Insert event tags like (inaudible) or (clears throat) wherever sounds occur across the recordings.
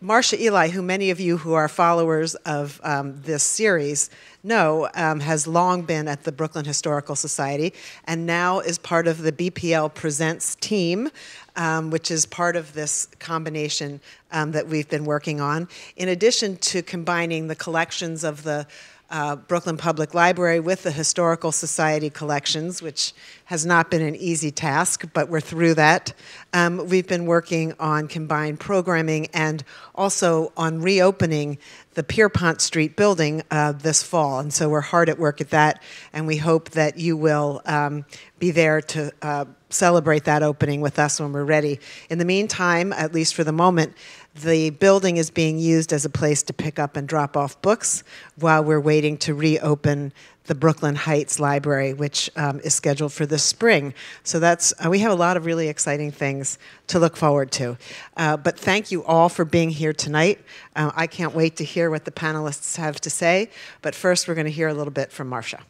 Marcia Ely, who many of you who are followers of um, this series know, um, has long been at the Brooklyn Historical Society and now is part of the BPL Presents team, um, which is part of this combination um, that we've been working on. In addition to combining the collections of the uh, Brooklyn Public Library with the Historical Society collections, which has not been an easy task, but we're through that. Um, we've been working on combined programming and also on reopening the Pierpont Street building uh, this fall. And so we're hard at work at that, and we hope that you will um, be there to uh, celebrate that opening with us when we're ready. In the meantime, at least for the moment, the building is being used as a place to pick up and drop off books while we're waiting to reopen the Brooklyn Heights Library, which um, is scheduled for this spring. So that's uh, we have a lot of really exciting things to look forward to. Uh, but thank you all for being here tonight. Uh, I can't wait to hear what the panelists have to say. But first, we're going to hear a little bit from Marcia.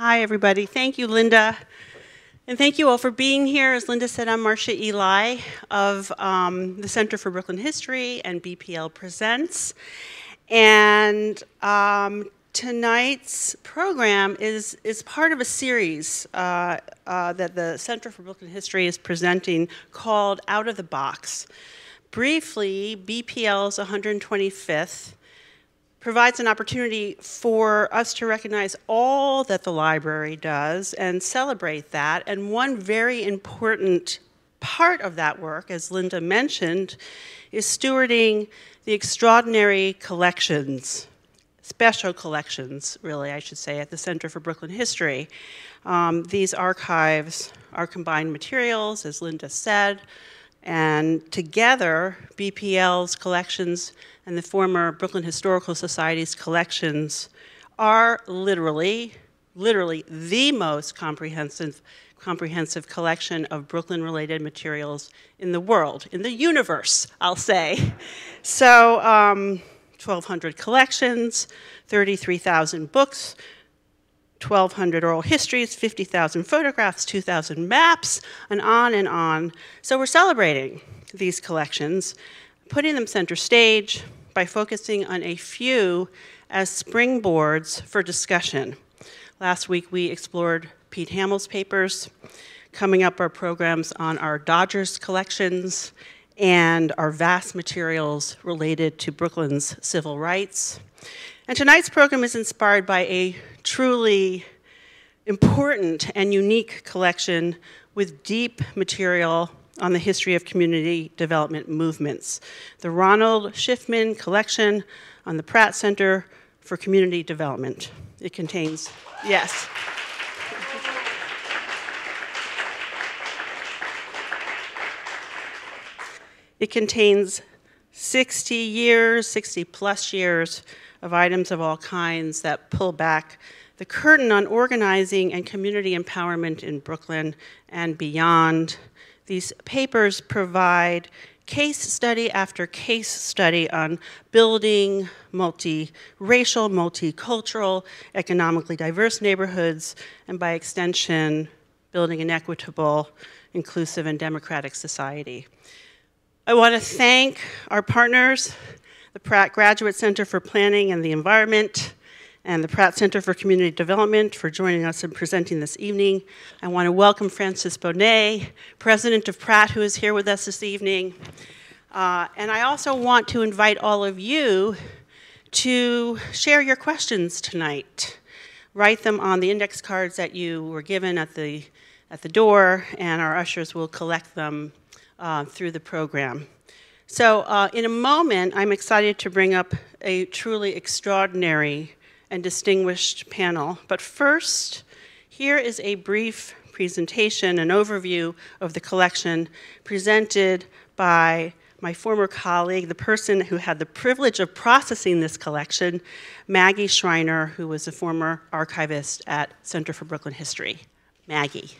Hi, everybody. Thank you, Linda. And thank you all for being here. As Linda said, I'm Marcia Ely of um, the Center for Brooklyn History and BPL Presents. And um, tonight's program is, is part of a series uh, uh, that the Center for Brooklyn History is presenting called Out of the Box. Briefly, BPL's 125th provides an opportunity for us to recognize all that the library does and celebrate that. And one very important part of that work, as Linda mentioned, is stewarding the extraordinary collections, special collections, really, I should say, at the Center for Brooklyn History. Um, these archives are combined materials, as Linda said, and together, BPL's collections and the former Brooklyn Historical Society's collections are literally, literally the most comprehensive, comprehensive collection of Brooklyn-related materials in the world, in the universe, I'll say. So, um, 1,200 collections, 33,000 books, 1,200 oral histories, 50,000 photographs, 2,000 maps, and on and on. So we're celebrating these collections, putting them center stage, by focusing on a few as springboards for discussion. Last week we explored Pete Hamill's papers. Coming up are programs on our Dodgers collections and our vast materials related to Brooklyn's civil rights. And tonight's program is inspired by a truly important and unique collection with deep material on the history of community development movements. The Ronald Shiffman Collection on the Pratt Center for Community Development. It contains, yes. It contains 60 years, 60 plus years of items of all kinds that pull back the curtain on organizing and community empowerment in Brooklyn and beyond. These papers provide case study after case study on building multi-racial, multicultural, economically diverse neighborhoods, and by extension, building an equitable, inclusive, and democratic society. I want to thank our partners, the Pratt Graduate Center for Planning and the Environment, and the Pratt Center for Community Development for joining us and presenting this evening. I want to welcome Frances Bronet, President of Pratt, who is here with us this evening. Uh, and I also want to invite all of you to share your questions tonight. Write them on the index cards that you were given at the, at the door, and our ushers will collect them uh, through the program. So uh, in a moment, I'm excited to bring up a truly extraordinary and distinguished panel. But first, here is a brief presentation, an overview of the collection presented by my former colleague, the person who had the privilege of processing this collection, Maggie Schreiner, who was a former archivist at Center for Brooklyn History. Maggie.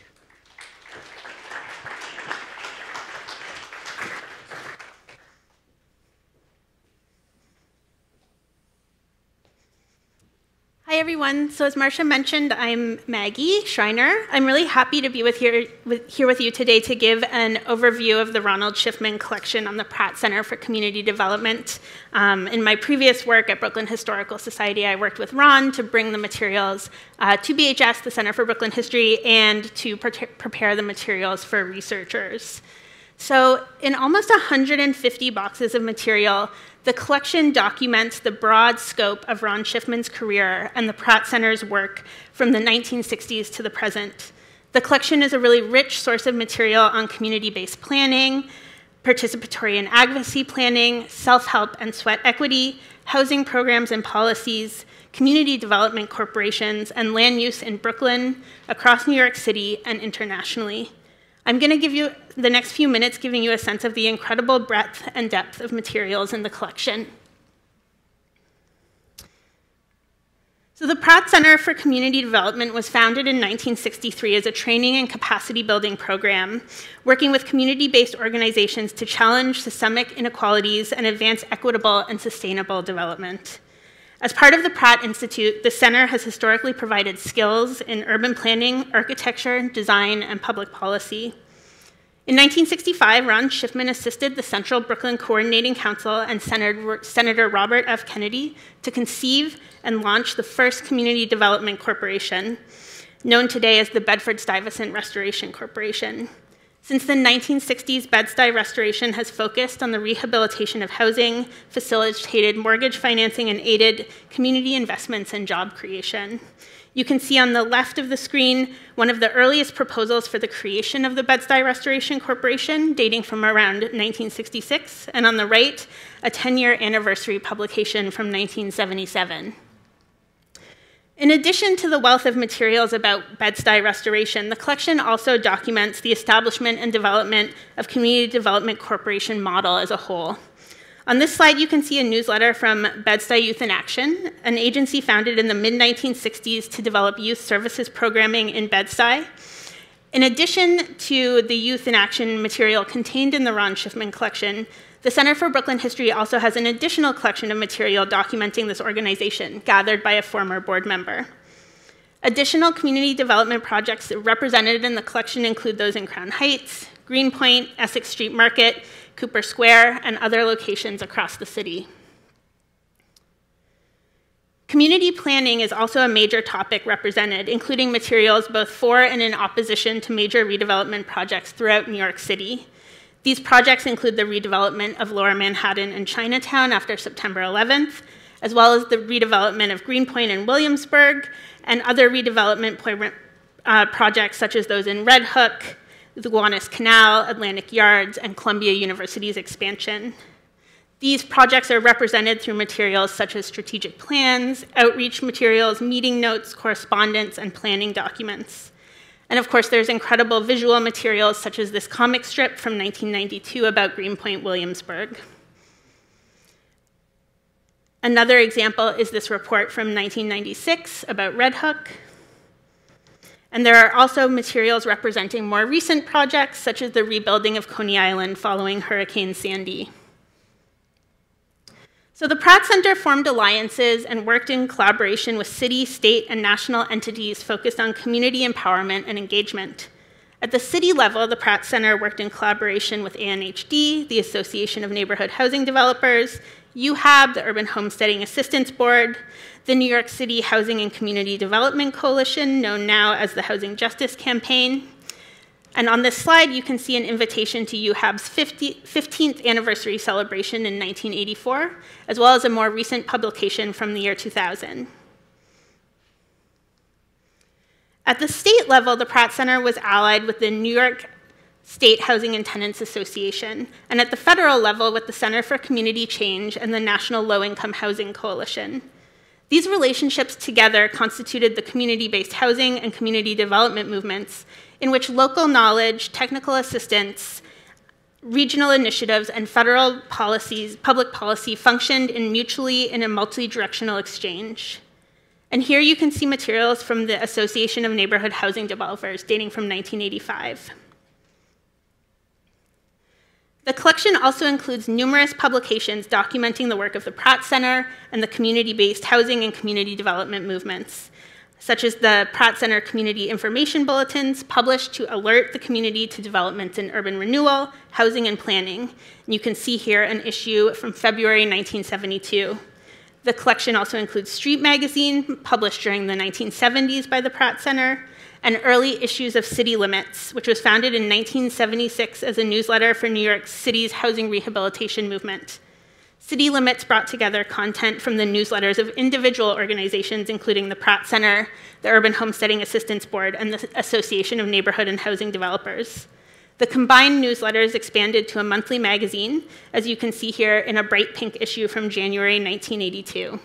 Hi, everyone. So as Marcia mentioned, I'm Maggie Schreiner. I'm really happy to be with here, with, here with you today to give an overview of the Ronald Shiffman Collection on the Pratt Center for Community Development. Um, in my previous work at Brooklyn Historical Society, I worked with Ron to bring the materials uh, to BHS, the Center for Brooklyn History, and to pre prepare the materials for researchers. So in almost 150 boxes of material, the collection documents the broad scope of Ron Shiffman's career and the Pratt Center's work from the 1960s to the present. The collection is a really rich source of material on community-based planning, participatory and advocacy planning, self-help and sweat equity, housing programs and policies, community development corporations, and land use in Brooklyn, across New York City, and internationally. I'm going to give you the next few minutes giving you a sense of the incredible breadth and depth of materials in the collection. So the Pratt Center for Community Development was founded in 1963 as a training and capacity building program, working with community-based organizations to challenge systemic inequalities and advance equitable and sustainable development. As part of the Pratt Institute, the center has historically provided skills in urban planning, architecture, design, and public policy. In 1965, Ron Shiffman assisted the Central Brooklyn Coordinating Council and Senator Robert F. Kennedy to conceive and launch the first community development corporation, known today as the Bedford Stuyvesant Restoration Corporation. Since the 1960s, Bed-Stuy Restoration has focused on the rehabilitation of housing, facilitated mortgage financing, and aided community investments and job creation. You can see on the left of the screen one of the earliest proposals for the creation of the Bed-Stuy Restoration Corporation, dating from around 1966, and on the right, a 10-year anniversary publication from 1977. In addition to the wealth of materials about Bed-Stuy restoration, the collection also documents the establishment and development of Community Development Corporation model as a whole. On this slide, you can see a newsletter from Bed-Stuy Youth in Action, an agency founded in the mid-1960s to develop youth services programming in Bed-Stuy. In addition to the Youth in Action material contained in the Ron Shiffman collection, the Center for Brooklyn History also has an additional collection of material documenting this organization, gathered by a former board member. Additional community development projects represented in the collection include those in Crown Heights, Greenpoint, Essex Street Market, Cooper Square, and other locations across the city. Community planning is also a major topic represented, including materials both for and in opposition to major redevelopment projects throughout New York City. These projects include the redevelopment of Lower Manhattan and Chinatown after September 11th, as well as the redevelopment of Greenpoint and Williamsburg, and other redevelopment uh, projects such as those in Red Hook, the Gowanus Canal, Atlantic Yards, and Columbia University's expansion. These projects are represented through materials such as strategic plans, outreach materials, meeting notes, correspondence, and planning documents. And of course, there's incredible visual materials such as this comic strip from 1992 about Greenpoint Williamsburg. Another example is this report from 1996 about Red Hook. And there are also materials representing more recent projects, such as the rebuilding of Coney Island following Hurricane Sandy. So the Pratt Center formed alliances and worked in collaboration with city, state, and national entities focused on community empowerment and engagement. At the city level, the Pratt Center worked in collaboration with ANHD, the Association of Neighborhood Housing Developers, UHAB, the Urban Homesteading Assistance Board, the New York City Housing and Community Development Coalition, known now as the Housing Justice Campaign, and on this slide, you can see an invitation to UHAB's 50, 15th anniversary celebration in 1984, as well as a more recent publication from the year 2000. At the state level, the Pratt Center was allied with the New York State Housing and Tenants Association, and at the federal level with the Center for Community Change and the National Low Income Housing Coalition. These relationships together constituted the community-based housing and community development movements in which local knowledge, technical assistance, regional initiatives, and federal policies, public policy functioned in mutually in a multi-directional exchange. And here you can see materials from the Association of Neighborhood Housing Developers dating from 1985. The collection also includes numerous publications documenting the work of the Pratt Center and the community based housing and community development movements, such as the Pratt Center Community Information Bulletins published to alert the community to developments in urban renewal, housing, and planning. And you can see here an issue from February 1972. The collection also includes Street Magazine, published during the 1970s by the Pratt Center, and early issues of City Limits, which was founded in 1976 as a newsletter for New York City's housing rehabilitation movement. City Limits brought together content from the newsletters of individual organizations, including the Pratt Center, the Urban Homesteading Assistance Board, and the Association of Neighborhood and Housing Developers. The combined newsletters expanded to a monthly magazine, as you can see here in a bright pink issue from January 1982.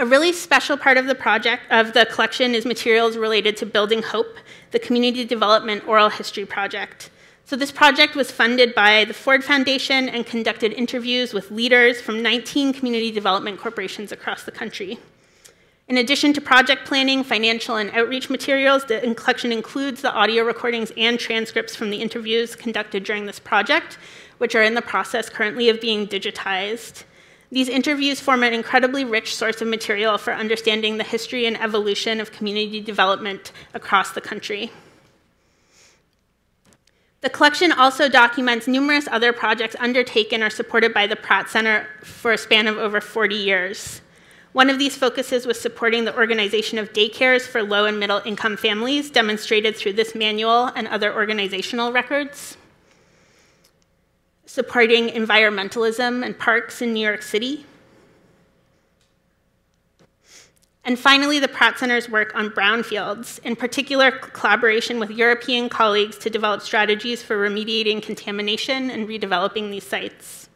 A really special part of the project of the collection is materials related to Building Hope, the community development oral history project. So this project was funded by the Ford Foundation and conducted interviews with leaders from 19 community development corporations across the country. In addition to project planning, financial, and outreach materials, the collection includes the audio recordings and transcripts from the interviews conducted during this project, which are in the process currently of being digitized. These interviews form an incredibly rich source of material for understanding the history and evolution of community development across the country. The collection also documents numerous other projects undertaken or supported by the Pratt Center for a span of over 40 years. One of these focuses was supporting the organization of daycares for low and middle income families, demonstrated through this manual and other organizational records supporting environmentalism and parks in New York City. And finally, the Pratt Center's work on brownfields, in particular, collaboration with European colleagues to develop strategies for remediating contamination and redeveloping these sites.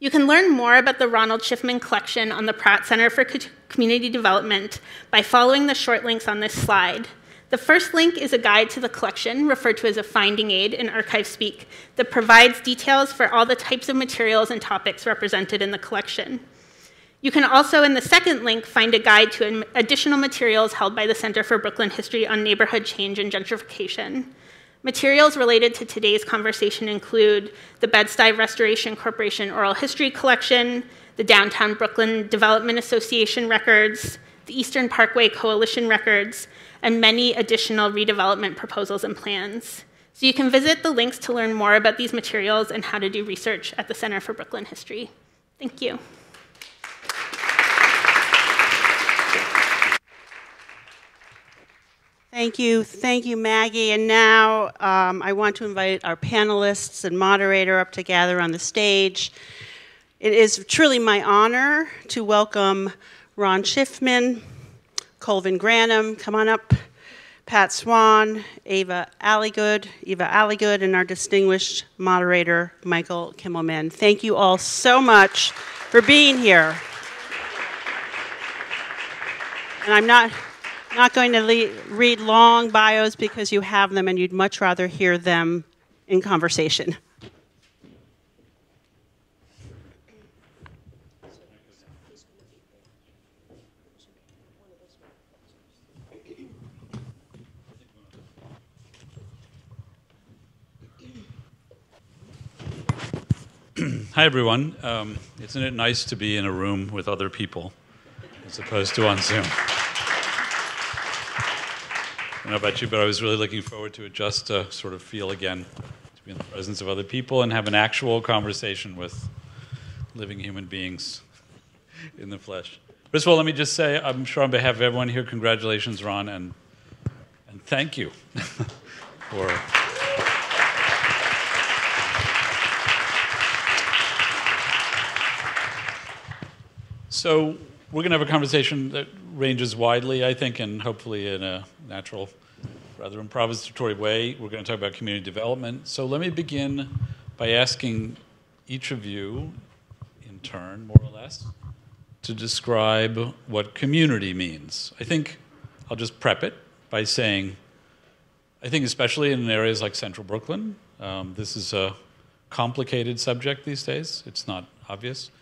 You can learn more about the Ronald Shiffman collection on the Pratt Center for Community Development by following the short links on this slide. The first link is a guide to the collection, referred to as a finding aid in archive speak, that provides details for all the types of materials and topics represented in the collection. You can also, in the second link, find a guide to additional materials held by the Center for Brooklyn History on neighborhood change and gentrification. Materials related to today's conversation include the Bed-Stuy Restoration Corporation Oral History Collection, the Downtown Brooklyn Development Association records, the Eastern Parkway Coalition records, and many additional redevelopment proposals and plans. So you can visit the links to learn more about these materials and how to do research at the Center for Brooklyn History. Thank you. Thank you. Thank you, Maggie. And now um, I want to invite our panelists and moderator up to gather on the stage. It is truly my honor to welcome Ron Shiffman, Colvin Grannum, come on up, Pat Swann, Ava Alligood, Eva Alligood, and our distinguished moderator, Michael Kimmelman. Thank you all so much for being here. And I'm not, not going to le- read long bios because you have them and you'd much rather hear them in conversation. Hi, everyone. Um, isn't it nice to be in a room with other people as opposed to on Zoom? I don't know about you, but I was really looking forward to it just to sort of feel again, to be in the presence of other people and have an actual conversation with living human beings in the flesh. First of all, let me just say, I'm sure on behalf of everyone here, congratulations, Ron, and, and thank you (laughs) for. So we're going to have a conversation that ranges widely, I think, and hopefully in a natural, rather improvisatory way. We're going to talk about community development. So let me begin by asking each of you, in turn, more or less, to describe what community means. I think I'll just prep it by saying, I think especially in areas like central Brooklyn, um, this is a complicated subject these days. It's not obvious.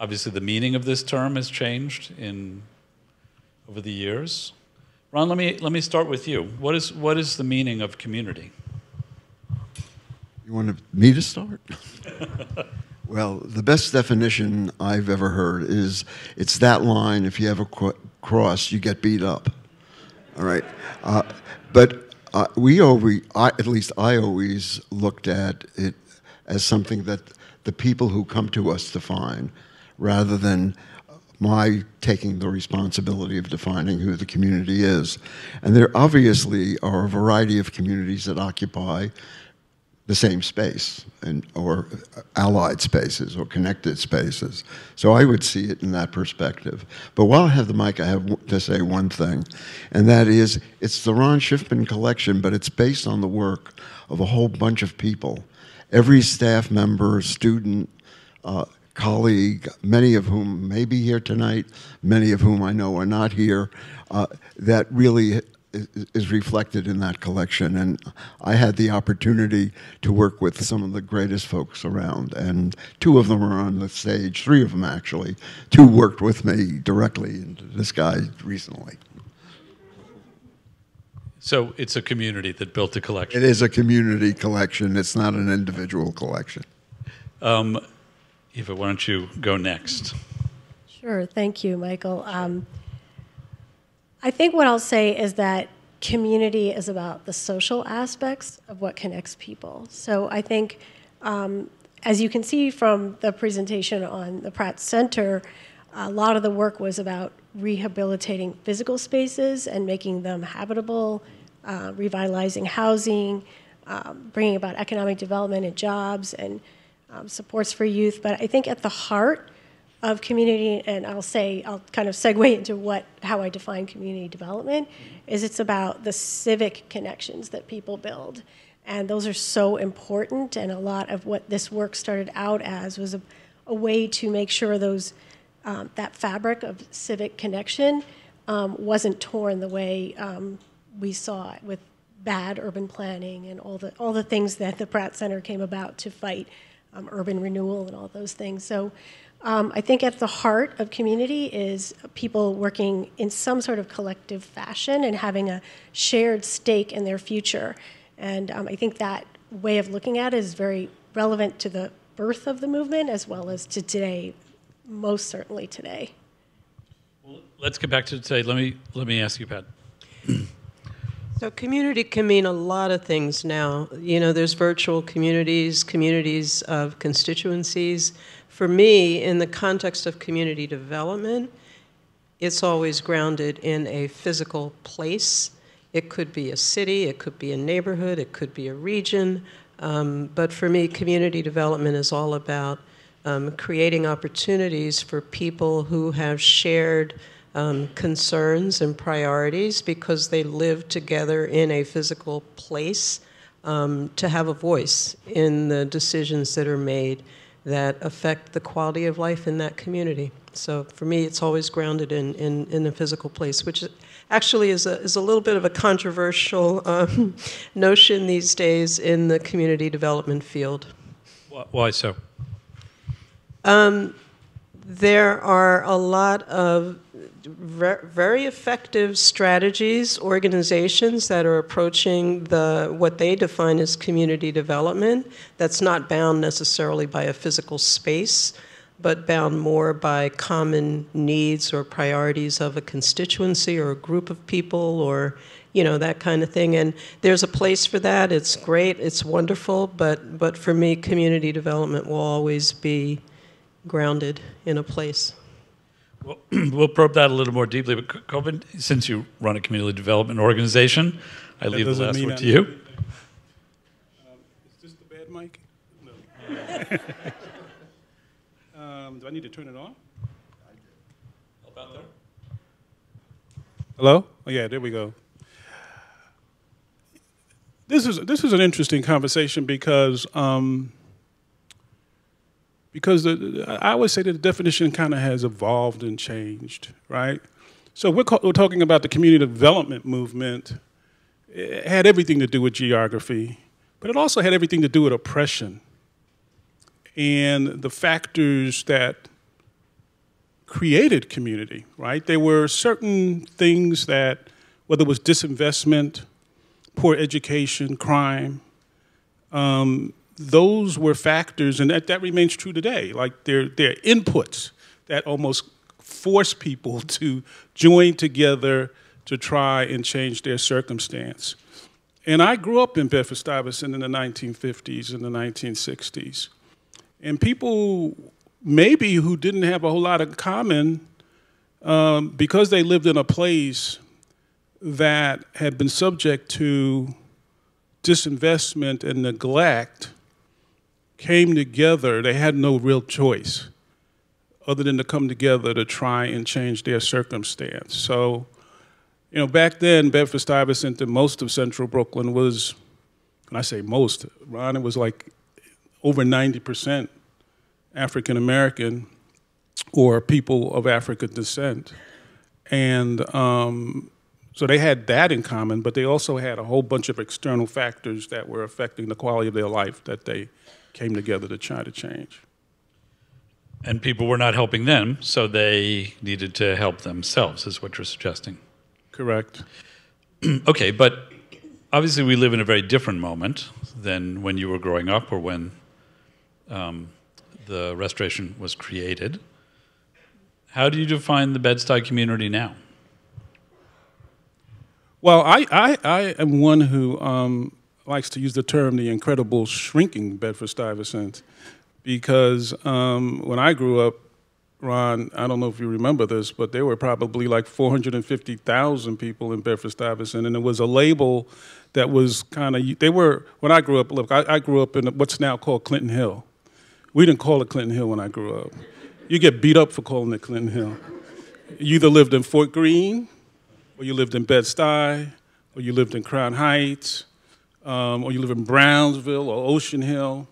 Obviously, the meaning of this term has changed in, over the years. Ron, let me let me start with you. What is what is the meaning of community? You want me to start? (laughs) well, the best definition I've ever heard is it's that line. If you ever cross, you get beat up. All right, uh, but uh, we always, I, at least I always looked at it as something that the people who come to us define, rather than my taking the responsibility of defining who the community is. And there obviously are a variety of communities that occupy the same space and or allied spaces or connected spaces. So I would see it in that perspective. But while I have the mic, I have to say one thing, and that is it's the Ron Shiffman collection, but it's based on the work of a whole bunch of people. Every staff member, student, uh, colleague, many of whom may be here tonight, many of whom I know are not here, uh, that really is reflected in that collection. And I had the opportunity to work with some of the greatest folks around. And two of them are on the stage, three of them actually. Two worked with me directly, and this guy recently. So it's a community that built a collection. It is a community collection. It's not an individual collection. Um, Eva, why don't you go next? Sure. Thank you, Michael. Um, I think what I'll say is that community is about the social aspects of what connects people. So I think, um, as you can see from the presentation on the Pratt Center, a lot of the work was about rehabilitating physical spaces and making them habitable, uh, revitalizing housing, um, bringing about economic development and jobs, and um, supports for youth. But I think at the heart of community, and I'll say, I'll kind of segue into what, how I define community development, is it's about the civic connections that people build. And those are so important. And a lot of what this work started out as was a, a way to make sure those, um, that fabric of civic connection um, wasn't torn the way um, we saw it with bad urban planning and all the, all the things that the Pratt Center came about to fight um, urban renewal and all those things. So um, I think at the heart of community is people working in some sort of collective fashion and having a shared stake in their future. And um, I think that way of looking at it is very relevant to the birth of the movement as well as to today, most certainly today. Well, let's get back to today. Let me let me ask you, Pat. So, community can mean a lot of things now. You know, there's virtual communities, communities of constituencies. For me, in the context of community development, it's always grounded in a physical place. It could be a city, it could be a neighborhood, it could be a region. Um, but for me, community development is all about um, creating opportunities for people who have shared um, concerns and priorities because they live together in a physical place um, to have a voice in the decisions that are made that affect the quality of life in that community. So for me, it's always grounded in, in, in a physical place, which actually is a, is a little bit of a controversial um, (laughs) notion these days in the community development field. Why so? Um, there are a lot of very effective strategies, organizations that are approaching the what they define as community development. That's not bound necessarily by a physical space, but bound more by common needs or priorities of a constituency or a group of people or you know that kind of thing. And there's a place for that. It's great. It's wonderful. But but for me, community development will always be grounded in a place. Well, (clears throat) we'll probe that a little more deeply. But Colvin, since you run a community development organization, I that leave the last word to you. Um, is this the bad mic? (laughs) No. (laughs) um, do I need to turn it on? About there. Hello? Oh yeah, there we go. This is this is an interesting conversation because. Um, because the, I always say that the definition kind of has evolved and changed, right? So we're, we're talking about the community development movement. It had everything to do with geography, but it also had everything to do with oppression and the factors that created community, right? There were certain things that whether it was disinvestment, poor education, crime. Um, those were factors, and that, that remains true today. Like they're, they're inputs that almost force people (laughs) to join together to try and change their circumstance. And I grew up in Bedford Stuyvesant in the 1950s and the 1960s. And people, maybe who didn't have a whole lot of common, um, because they lived in a place that had been subject to disinvestment and neglect, came together. They had no real choice other than to come together to try and change their circumstance. So, you know, back then, Bedford Stuyvesant and most of central Brooklyn was, and I say most, Ron, it was like over 90% African American or people of African descent. And um, so they had that in common, but they also had a whole bunch of external factors that were affecting the quality of their life that they came together to try to change. And people were not helping them, so they needed to help themselves, is what you're suggesting. Correct. (clears throat) okay, but obviously we live in a very different moment than when you were growing up or when um, the restoration was created. How do you define the Bed-Stuy community now? Well, I, I, I am one who um, likes to use the term the incredible shrinking Bedford Stuyvesant because um, when I grew up, Ron, I don't know if you remember this, but there were probably like 450,000 people in Bedford Stuyvesant, and it was a label that was kind of, they were, when I grew up, look, I, I grew up in what's now called Clinton Hill. We didn't call it Clinton Hill when I grew up. You get beat up for calling it Clinton Hill. You either lived in Fort Greene, or you lived in Bed-Stuy, or you lived in Crown Heights, um, or you live in Brownsville or Ocean Hill.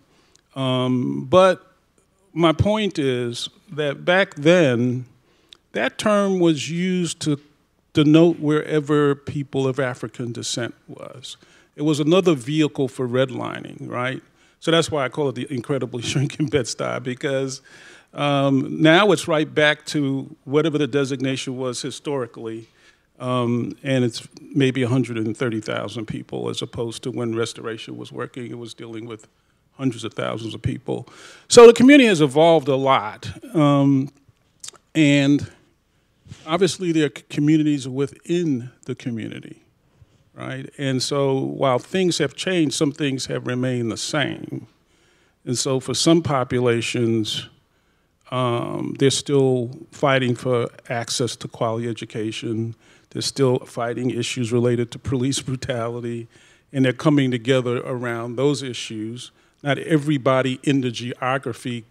Um, but my point is that back then, that term was used to denote wherever people of African descent was. It was another vehicle for redlining, right? So that's why I call it the incredibly (laughs) shrinking Bed-Stuy, because um, now it's right back to whatever the designation was historically, um, and it's maybe 130,000 people as opposed to when restoration was working, it was dealing with hundreds of thousands of people. So the community has evolved a lot. Um, and obviously there are communities within the community, right? And so while things have changed, some things have remained the same. And so for some populations, um, they're still fighting for access to quality education. They're still fighting issues related to police brutality, and they're coming together around those issues not everybody in the geography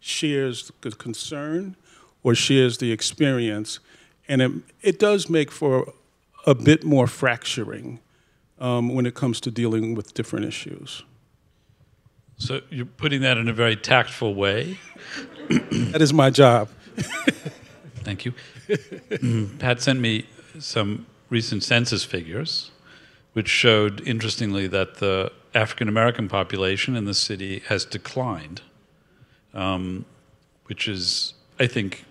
shares the concern or shares the experience. And it, it does make for a bit more fracturing um, when it comes to dealing with different issues. So you're putting that in a very tactful way. that is my job. Thank you. (laughs) Pat sent me some recent census figures, which showed, interestingly, that the African American population in the city has declined, um, which is, I think,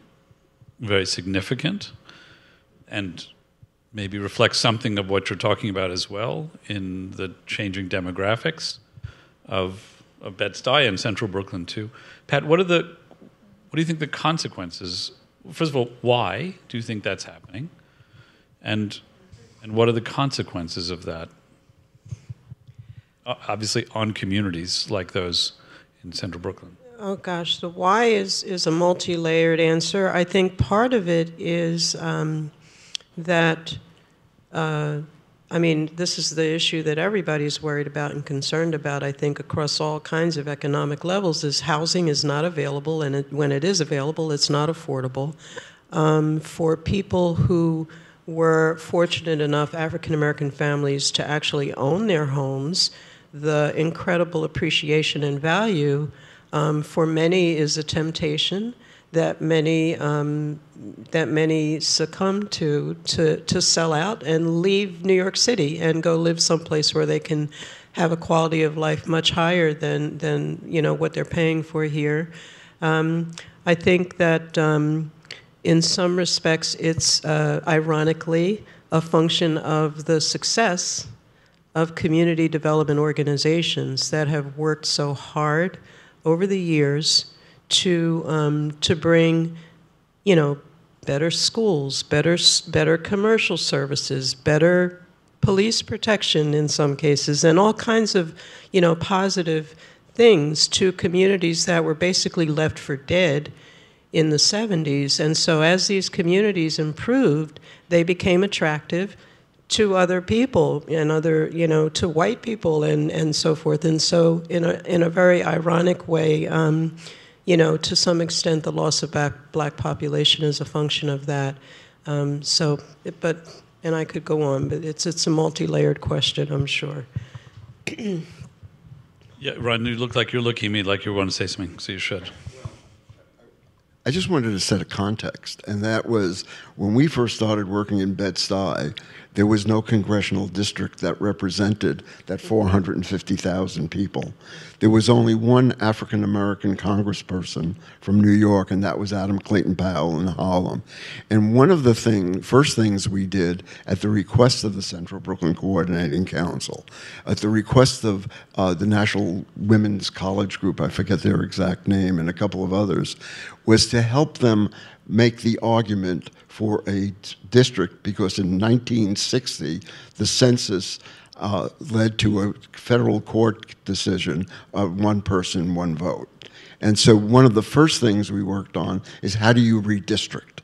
very significant and maybe reflects something of what you're talking about as well in the changing demographics of, of Bed-Stuy and Central Brooklyn too. Pat, what are the what do you think the consequences? First of all, why do you think that's happening? And and what are the consequences of that obviously on communities like those in central Brooklyn? Oh gosh, the why is, is a multi layered answer. I think part of it is um, that, uh, I mean, this is the issue that everybody's worried about and concerned about, I think, across all kinds of economic levels, is housing is not available, and it, when it is available, it's not affordable. Um, for people who were fortunate enough, African American families, to actually own their homes, the incredible appreciation and value um, for many is a temptation that many um, that many succumb to, to to sell out and leave New York City and go live someplace where they can have a quality of life much higher than than you know what they're paying for here. Um, I think that um, in some respects it's uh, ironically a function of the success of community development organizations that have worked so hard over the years to, um, to bring, you know, better schools, better, better commercial services, better police protection in some cases, and all kinds of, you know, positive things to communities that were basically left for dead in the 70s. And so as these communities improved, they became attractive to other people and other, you know, to white people and, and so forth. And so in a, in a very ironic way, um, you know, to some extent, the loss of black, black population is a function of that. Um, so, but, and I could go on, but it's, it's a multi-layered question, I'm sure. yeah, Ron, you look like you're looking at me like you want to say something, so you should. I just wanted to set a context, and that was when we first started working in Bed-Stuy, there was no congressional district that represented that 450,000 people. There was only one African American congressperson from New York, and that was Adam Clayton Powell in Harlem. And one of the thing, first things we did at the request of the Central Brooklyn Coordinating Council, at the request of uh, the National Women's College Group, I forget their exact name, and a couple of others, was to help them make the argument for a district because in 1960, the census uh, led to a federal court decision of one person, one vote. And so one of the first things we worked on is how do you redistrict?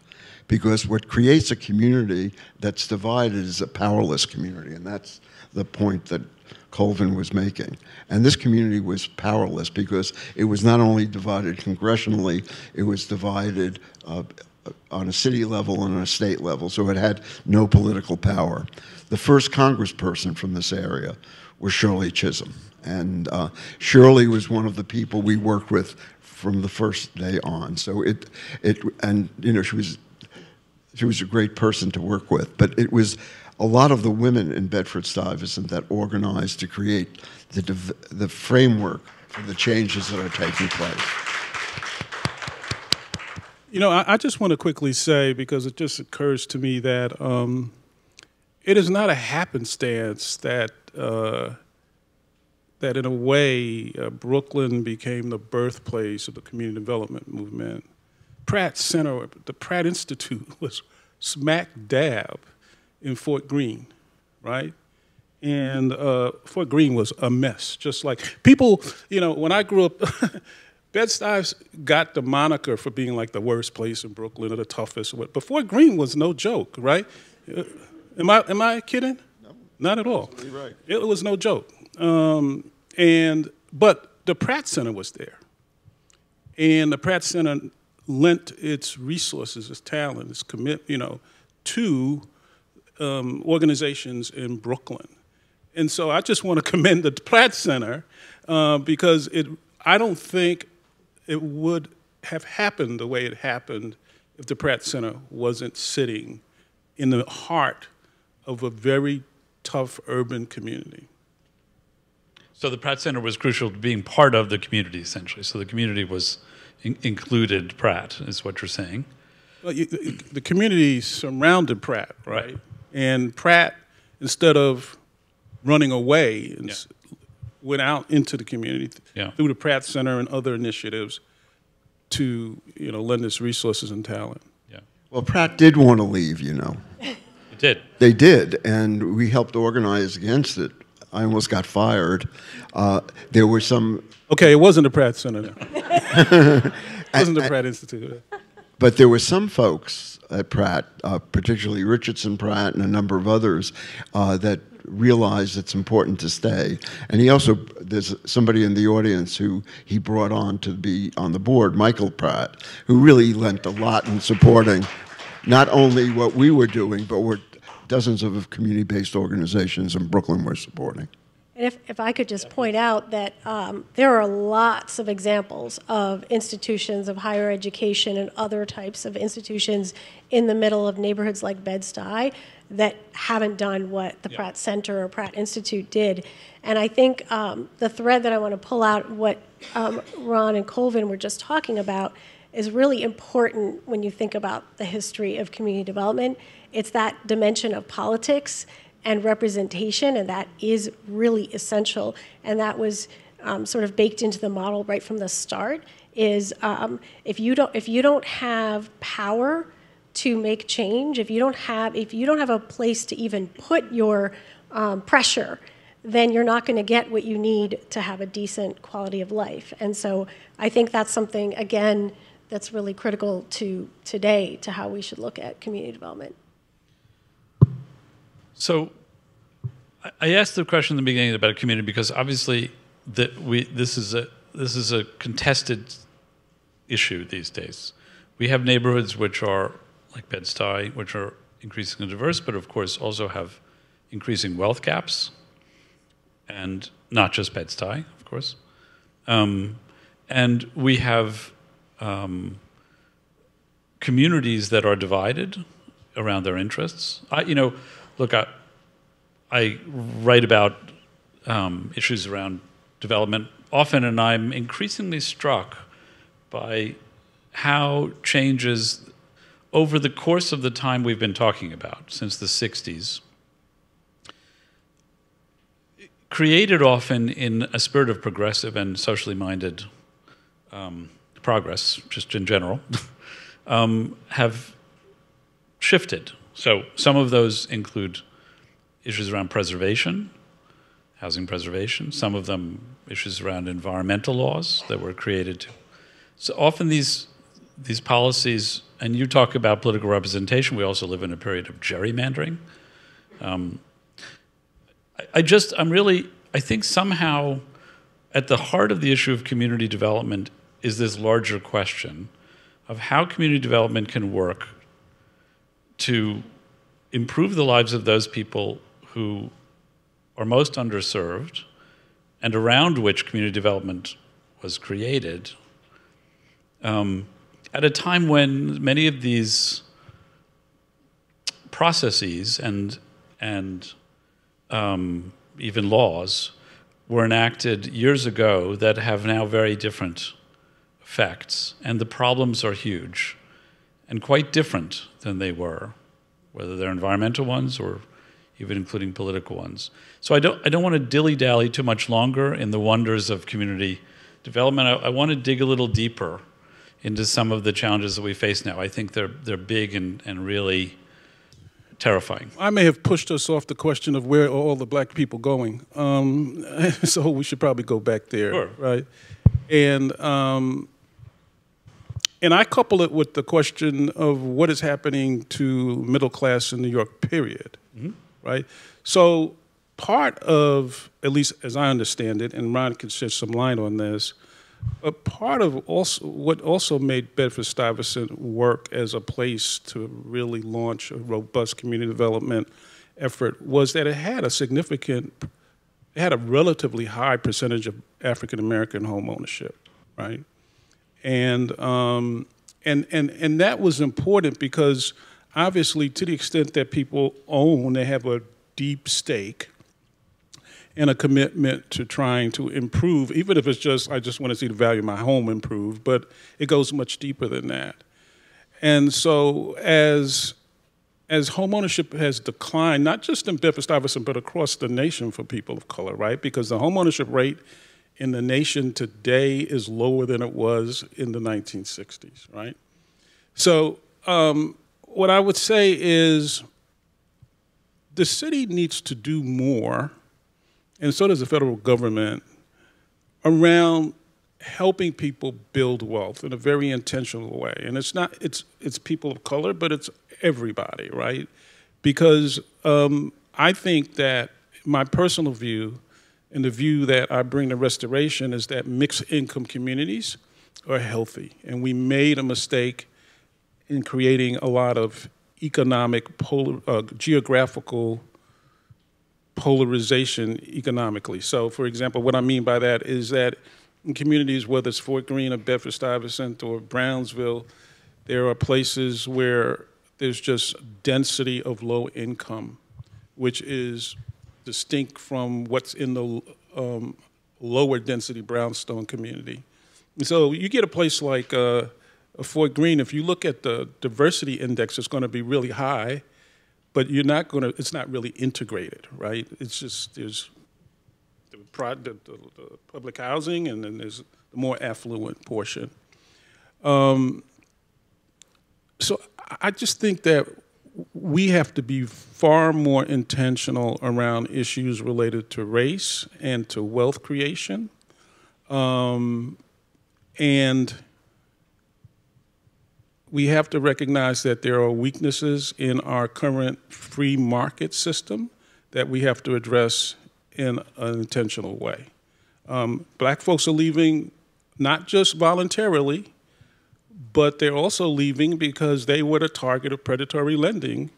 Because what creates a community that's divided is a powerless community, and that's the point that Colvin was making. And this community was powerless because it was not only divided congressionally, it was divided uh, on a city level and on a state level, so it had no political power. The first congressperson from this area was Shirley Chisholm. And uh, Shirley was one of the people we worked with from the first day on. So it, it, and you know, she was, she was a great person to work with. But it was a lot of the women in Bedford-Stuyvesant that organized to create the, the framework for the changes that are taking place. You know, I, I, just want to quickly say, because it just occurs to me that um, it is not a happenstance that, uh, that in a way, uh, Brooklyn became the birthplace of the community development movement. Pratt Center, the Pratt Institute (laughs) was smack dab in Fort Greene, right? And uh, Fort Greene was a mess, just like people, you know, when I grew up, (laughs) Bed-Stuy's got the moniker for being like the worst place in Brooklyn or the toughest. But Fort Greene was no joke, right? Uh, am I, am I kidding? No. Not at all. Right. It was no joke. Um, and, but the Pratt Center was there. And the Pratt Center lent its resources, its talent, its commit, you know, to um, organizations in Brooklyn. And so I just want to (laughs) commend the Pratt Center uh, because it, I don't think it would have happened the way it happened if the Pratt Center wasn't sitting in the heart of a very tough urban community. So the Pratt Center was crucial to being part of the community, essentially. So the community was in included Pratt, is what you're saying. Well, you, the community surrounded Pratt, right? right? And Pratt, instead of running away, yeah. went out into the community yeah. through the Pratt Center and other initiatives to you know lend its resources and talent. Yeah. Well, Pratt did want to leave, you know. It did. They did, and we helped organize against it. I almost got fired. Uh, there were some. Okay, it wasn't the Pratt Center. (laughs) it wasn't the Pratt Institute. But there were some folks at Pratt, uh, particularly Richardson Pratt and a number of others, uh, that realized it's important to stay. And he also, there's somebody in the audience who he brought on to be on the board, Michael Pratt, who really lent a lot in supporting not only what we were doing, but what dozens of community-based organizations in Brooklyn were supporting. If, if I could just point out that um, there are lots of examples of institutions of higher education and other types of institutions in the middle of neighborhoods like Bed-Stuy that haven't done what the yeah. Pratt Center or Pratt Institute did. And I think um, the thread that I want to pull out, what um, Ron and Colvin were just talking about, is really important when you think about the history of community development. It's that dimension of politics and representation, and that is really essential. And that was um, sort of baked into the model right from the start. Is um, if you don't if you don't have power to make change, if you don't have if you don't have a place to even put your um, pressure, then you're not going to get what you need to have a decent quality of life. And so I think that's something again that's really critical to today to how we should look at community development. So I asked the question in the beginning about a community because obviously that we this is a this is a contested issue these days. We have neighborhoods which are like Bed-Stuy, which are increasingly diverse, but of course also have increasing wealth gaps, and not just Bed-Stuy, of course. Um, and we have um, communities that are divided around their interests. I, you know, look, I, I write about um, issues around development often, and I'm increasingly struck by how changes over the course of the time we've been talking about, since the 60s, created often in a spirit of progressive and socially minded um, progress, just in general, (laughs) um, have shifted. So some of those include issues around preservation, housing preservation, some of them issues around environmental laws that were created. to. So often these these policies, and you talk about political representation, we also live in a period of gerrymandering. Um, I, I just, I'm really, I think somehow at the heart of the issue of community development is this larger question of how community development can work to improve the lives of those people who are most underserved and around which community development was created. Um, at a time when many of these processes and and um, even laws were enacted years ago that have now very different effects, and the problems are huge and quite different than they were, whether they're environmental ones or even including political ones. So I don't, I don't want to dilly dally too much longer in the wonders of community development. I, I want to dig a little deeper into some of the challenges that we face now. I think they're, they're big and, and really terrifying. I may have pushed us off the question of where are all the black people going. Um, (laughs) so we should probably go back there, sure. right? And um, and I couple it with the question of what is happening to middle class in New York, period, mm-hmm. right? So part of, at least as I understand it, and Ron can shed some light on this, a part of also what also made Bedford Stuyvesant work as a place to really launch a robust community development effort was that it had a significant, it had a relatively high percentage of African American home ownership, right? And um, and and and that was important because obviously, to the extent that people own, they have a deep stake and a commitment to trying to improve, even if it's just, I just want to see the value of my home improve, but it goes much deeper than that. And so as as home ownership has declined, not just in Bedford Stuyvesant, but across the nation for people of color, right? Because the home ownership rate in the nation today is lower than it was in the 1960s, right? So um, what I would say is the city needs to do more and so does the federal government, around helping people build wealth in a very intentional way. And it's not it's it's people of color, but it's everybody, right? Because um, I think that my personal view and the view that I bring to restoration is that mixed income communities are healthy. And we made a mistake in creating a lot of economic, polar, uh, geographical polarization economically. So, for example, what I mean by that is that in communities, whether it's Fort Greene or Bedford Stuyvesant or Brownsville, there are places where there's just density of low income, which is distinct from what's in the um, lower density brownstone community. And so you get a place like uh, Fort Greene, if you look at the diversity index, it's going to be really high, but you're not going to, it's not really integrated, right? It's just, there's the, the, the, the public housing and then there's the more affluent portion. Um, so I just think that we have to be far more intentional around issues related to race and to wealth creation. Um, and we have to recognize that there are weaknesses in our current free market system that we have to address in an intentional way. Um, black folks are leaving not just voluntarily, but they're also leaving because they were the target of predatory lending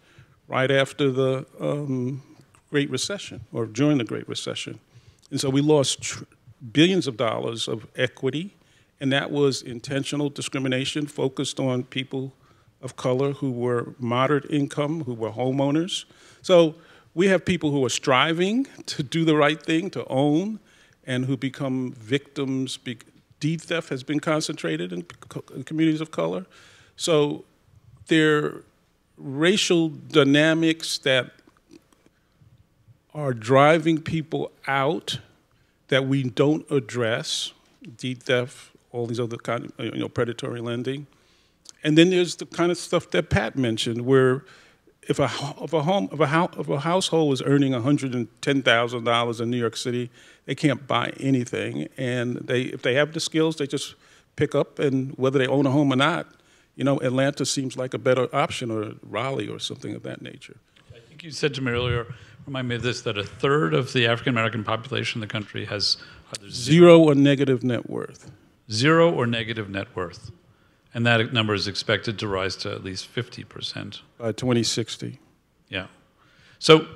right after the um, Great Recession or during the Great Recession. And so we lost billions of dollars of equity, and that was intentional discrimination focused on people of color who were moderate income, who were homeowners. So we have people who are striving to do the right thing, to own, and who become victims deed theft has been concentrated in communities of color. So there are racial dynamics that are driving people out that we don't address, deed theft, all these other kind of, you know, predatory lending. And then there's the kind of stuff that Pat mentioned, where if a, if a home, if a, if a household is earning $110,000 in New York City, they can't buy anything. And they, if they have the skills, they just pick up, and whether they own a home or not, you know, Atlanta seems like a better option, or Raleigh, or something of that nature. I think you said to me earlier, remind me of this, that a third of the African American population in the country has zero, zero or negative net worth. Zero or negative net worth. And that number is expected to rise to at least 50%. By 2060. Yeah. So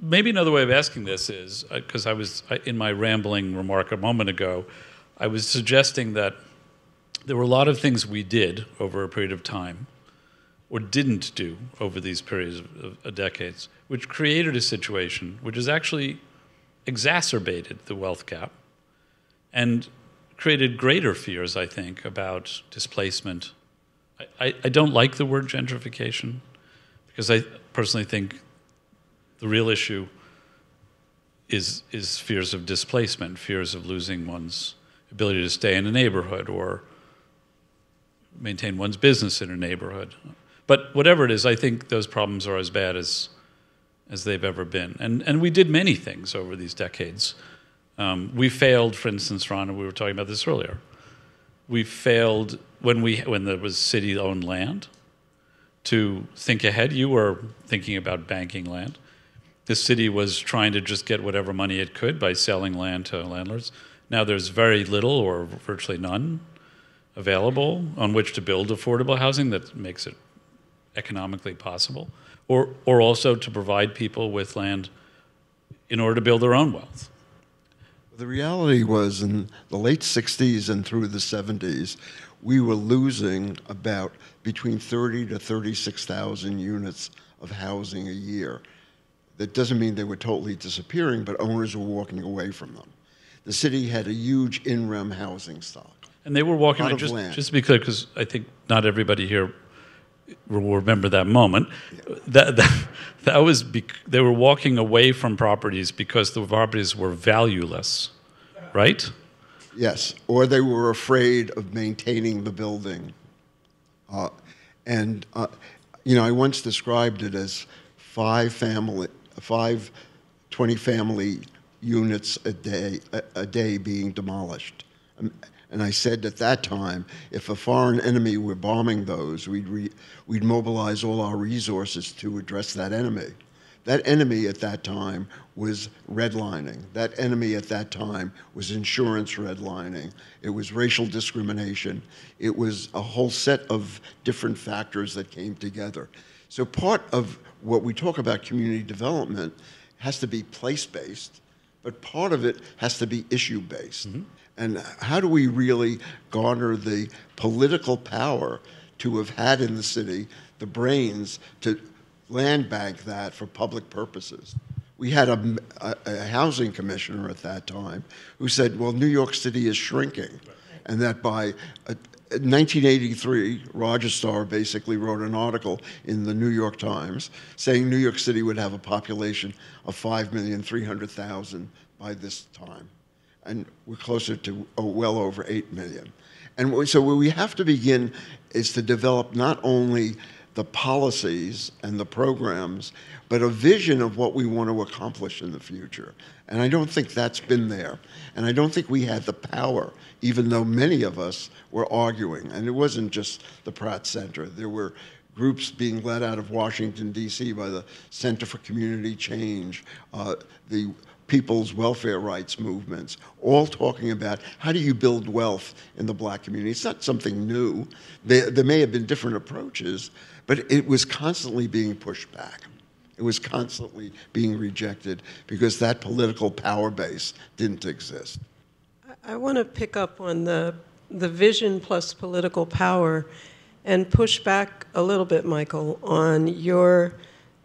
maybe another way of asking this is because uh, I was in my rambling remark a moment ago, I was suggesting that there were a lot of things we did over a period of time or didn't do over these periods of, of decades, which created a situation which has actually exacerbated the wealth gap and created greater fears, I think, about displacement. I, I, I don't like the word gentrification because I personally think the real issue is, is fears of displacement, fears of losing one's ability to stay in a neighborhood or maintain one's business in a neighborhood. But whatever it is, I think those problems are as bad as, as they've ever been. And, and we did many things over these decades. Um, we failed, for instance, Ron, and we were talking about this earlier. We failed when, we, when there was city owned land to think ahead. You were thinking about banking land the city was trying to just get whatever money it could by selling land to landlords. Now there's very little or virtually none available on which to build affordable housing that makes it economically possible, or, or also to provide people with land in order to build their own wealth. The reality was in the late 60s and through the 70s, we were losing about between 30 to 36,000 units of housing a year. That doesn't mean they were totally disappearing, but owners were walking away from them. The city had a huge in-rem housing stock. And they were walking away, just, just to be clear, because I think not everybody here will remember that moment. Yeah. That, that, that was, they were walking away from properties because the properties were valueless, right? Yes, or they were afraid of maintaining the building. Uh, and, uh, you know, I once described it as five family, five 20 family units a day, a, a day being demolished. And I said at that time, if a foreign enemy were bombing those, we'd, re, we'd mobilize all our resources to address that enemy. That enemy at that time was redlining. That enemy at that time was insurance redlining. It was racial discrimination. It was a whole set of different factors that came together. So part of what we talk about community development has to be place-based, but part of it has to be issue-based. Mm -hmm. And how do we really garner the political power to have had in the city the brains to land bank that for public purposes? We had a, a, a housing commissioner at that time who said, well, New York City is shrinking, and that by uh, a, 1983, Roger Starr basically wrote an article in the New York Times saying New York City would have a population of 5,300,000 by this time. And we're closer to oh, well over 8 million. And so what we have to begin is to develop not only the policies and the programs, but a vision of what we want to accomplish in the future. And I don't think that's been there. And I don't think we had the power, even though many of us were arguing. And it wasn't just the Pratt Center. There were groups being led out of Washington, D.C. by the Center for Community Change, uh, the people's welfare rights movements, all talking about how do you build wealth in the black community. It's not something new. There, there may have been different approaches, but it was constantly being pushed back. It was constantly being rejected because that political power base didn't exist. I want to pick up on the, the vision plus political power and push back a little bit, Michael, on your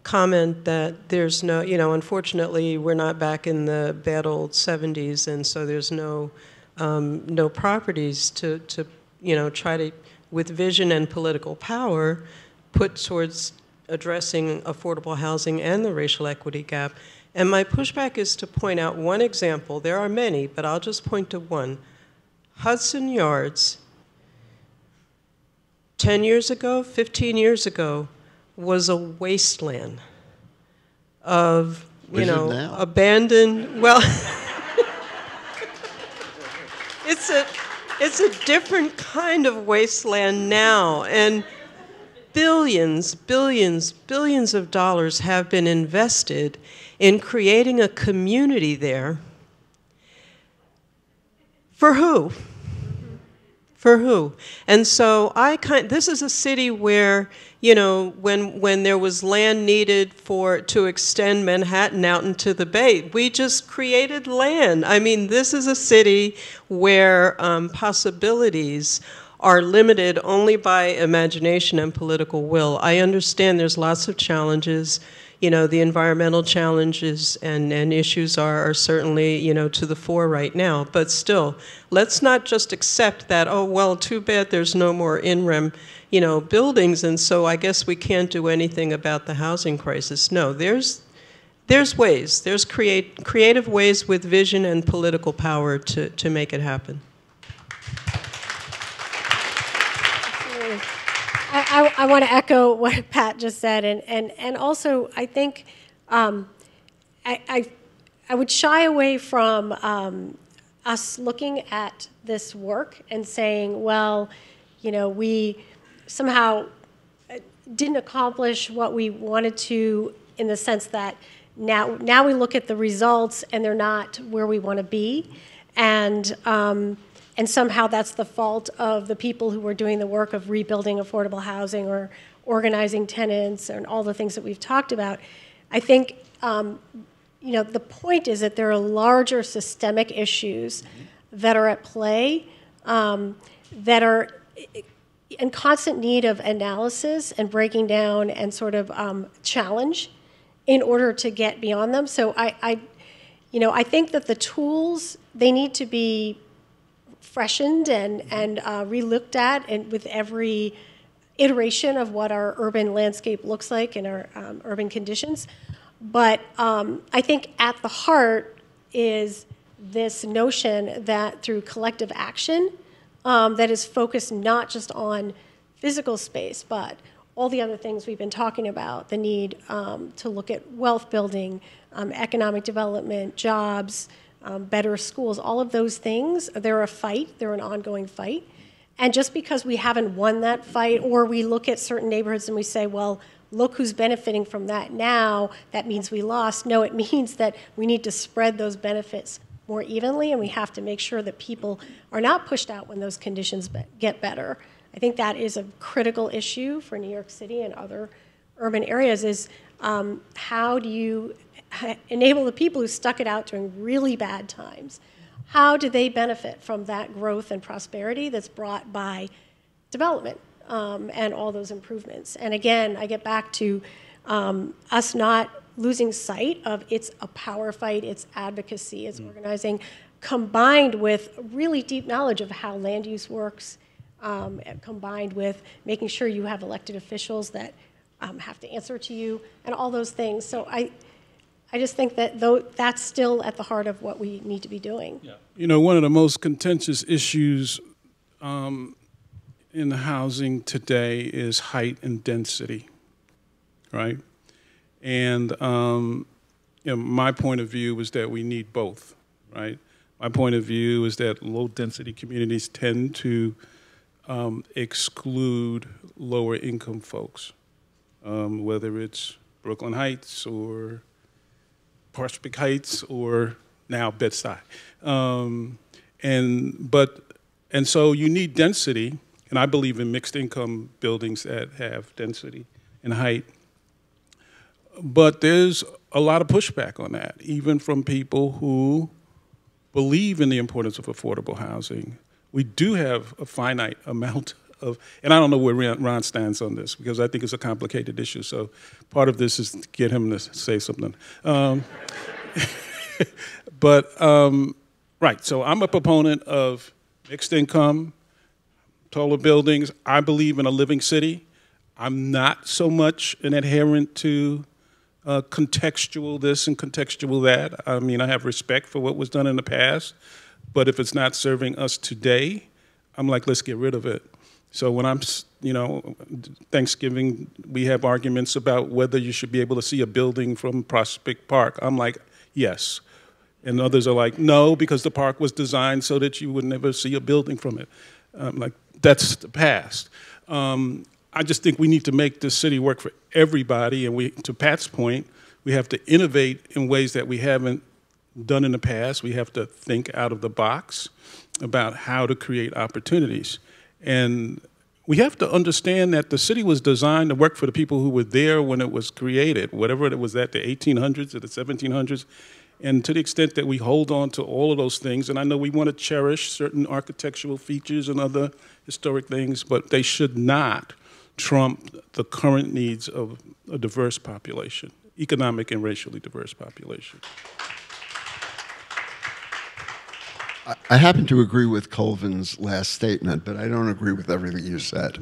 comment that there's no, you know, unfortunately, we're not back in the bad old 70s, and so there's no, um, no properties to, to, you know, try to, with vision and political power, put towards addressing affordable housing and the racial equity gap. And my pushback is to point out one example. There are many, but I'll just point to one. Hudson Yards, 10 years ago, 15 years ago, was a wasteland of, you know, abandoned, well, (laughs) it's a, it's a different kind of wasteland now. And billions, billions, billions of dollars have been invested in creating a community there. For who? For who? And so I kind this is a city where, you know, when when there was land needed for to extend Manhattan out into the bay, we just created land. I mean, this is a city where um, possibilities are limited only by imagination and political will. I understand there's lots of challenges. You know, the environmental challenges and, and issues are, are certainly, you know, to the fore right now. But still, let's not just accept that, oh, well, too bad there's no more in-rem, you know, buildings, and so I guess we can't do anything about the housing crisis. No, there's, there's ways. There's create, creative ways with vision and political power to, to make it happen. I, I, I want to echo (laughs) what Pat just said, and, and, and also I think um, I, I, I, would shy away from um, us looking at this work and saying, well, you know, we somehow uh, didn't accomplish what we wanted to in the sense that now, now we look at the results and they're not where we want to be. And um, and somehow that's the fault of the people who were doing the work of rebuilding affordable housing or organizing tenants and all the things that we've talked about. I think um, you know the point is that there are larger systemic issues that are at play um, that are in constant need of analysis and breaking down and sort of um, challenge in order to get beyond them. So I, I, you know, I think that the tools they need to be freshened and, and uh, relooked at and with every iteration of what our urban landscape looks like and our um, urban conditions. But um, I think at the heart is this notion that through collective action um, that is focused not just on physical space, but all the other things we've been talking about the need um, to look at wealth building, um, economic development, jobs, um, better schools, all of those things, they're a fight, they're an ongoing fight. And just because we haven't won that fight, or we look at certain neighborhoods and we say, well, look who's benefiting from that now, that means we lost. No, it (laughs) means that we need to spread those benefits more evenly, and we have to make sure that people are not pushed out when those conditions get better. I think that is a critical issue for New York City and other urban areas is um, how do you enable the people who stuck it out during really bad times, how do they benefit from that growth and prosperity that's brought by development um, and all those improvements? And again, I get back to um, us not losing sight of it's a power fight, it's advocacy, it's mm. organizing, combined with really deep knowledge of how land use works, um, combined with making sure you have elected officials that um, have to answer to you, and all those things. So I, I just think that though that's still at the heart of what we need to be doing. Yeah. You know, one of the most contentious issues um, in housing today is height and density, right? And um, you know, my point of view is that we need both, right? My point of view is that low density communities tend to um, exclude lower income folks, um, whether it's Brooklyn Heights or Prospect Heights or now Bed-Stuy. Um, and, but, and so you need density, and I believe in mixed income buildings that have density and height. But there's a lot of pushback on that, even from people who believe in the importance of affordable housing. We do have a finite (laughs) amount of, and I don't know where Ron stands on this because I think it's a complicated issue. So part of this is to get him to say something. Um, (laughs) but um, right, so I'm a proponent of mixed income, taller buildings. I believe in a living city. I'm not so much an adherent to uh, contextual this and contextual that. I mean, I have respect for what was done in the past, but if it's not serving us today, I'm like, let's get rid of it. So when I'm, you know, Thanksgiving, we have arguments about whether you should be able to see a building from Prospect Park. I'm like, yes. And others are like, no, because the park was designed so that you would never see a building from it. I'm like, that's the past. Um, I just think we need to make this city work for everybody. And we, to Pat's point, we have to innovate in ways that we haven't done in the past. We have to think out of the box about how to create opportunities. And we have to understand that the city was designed to work for the people who were there when it was created, whatever it was at the 1800s or the 1700s. And to the extent that we hold on to all of those things, and I know we want to cherish certain architectural features and other historic things, but they should not trump the current needs of a diverse population, economic and racially diverse population. I happen to agree with Colvin's last statement, but I don't agree with everything you said.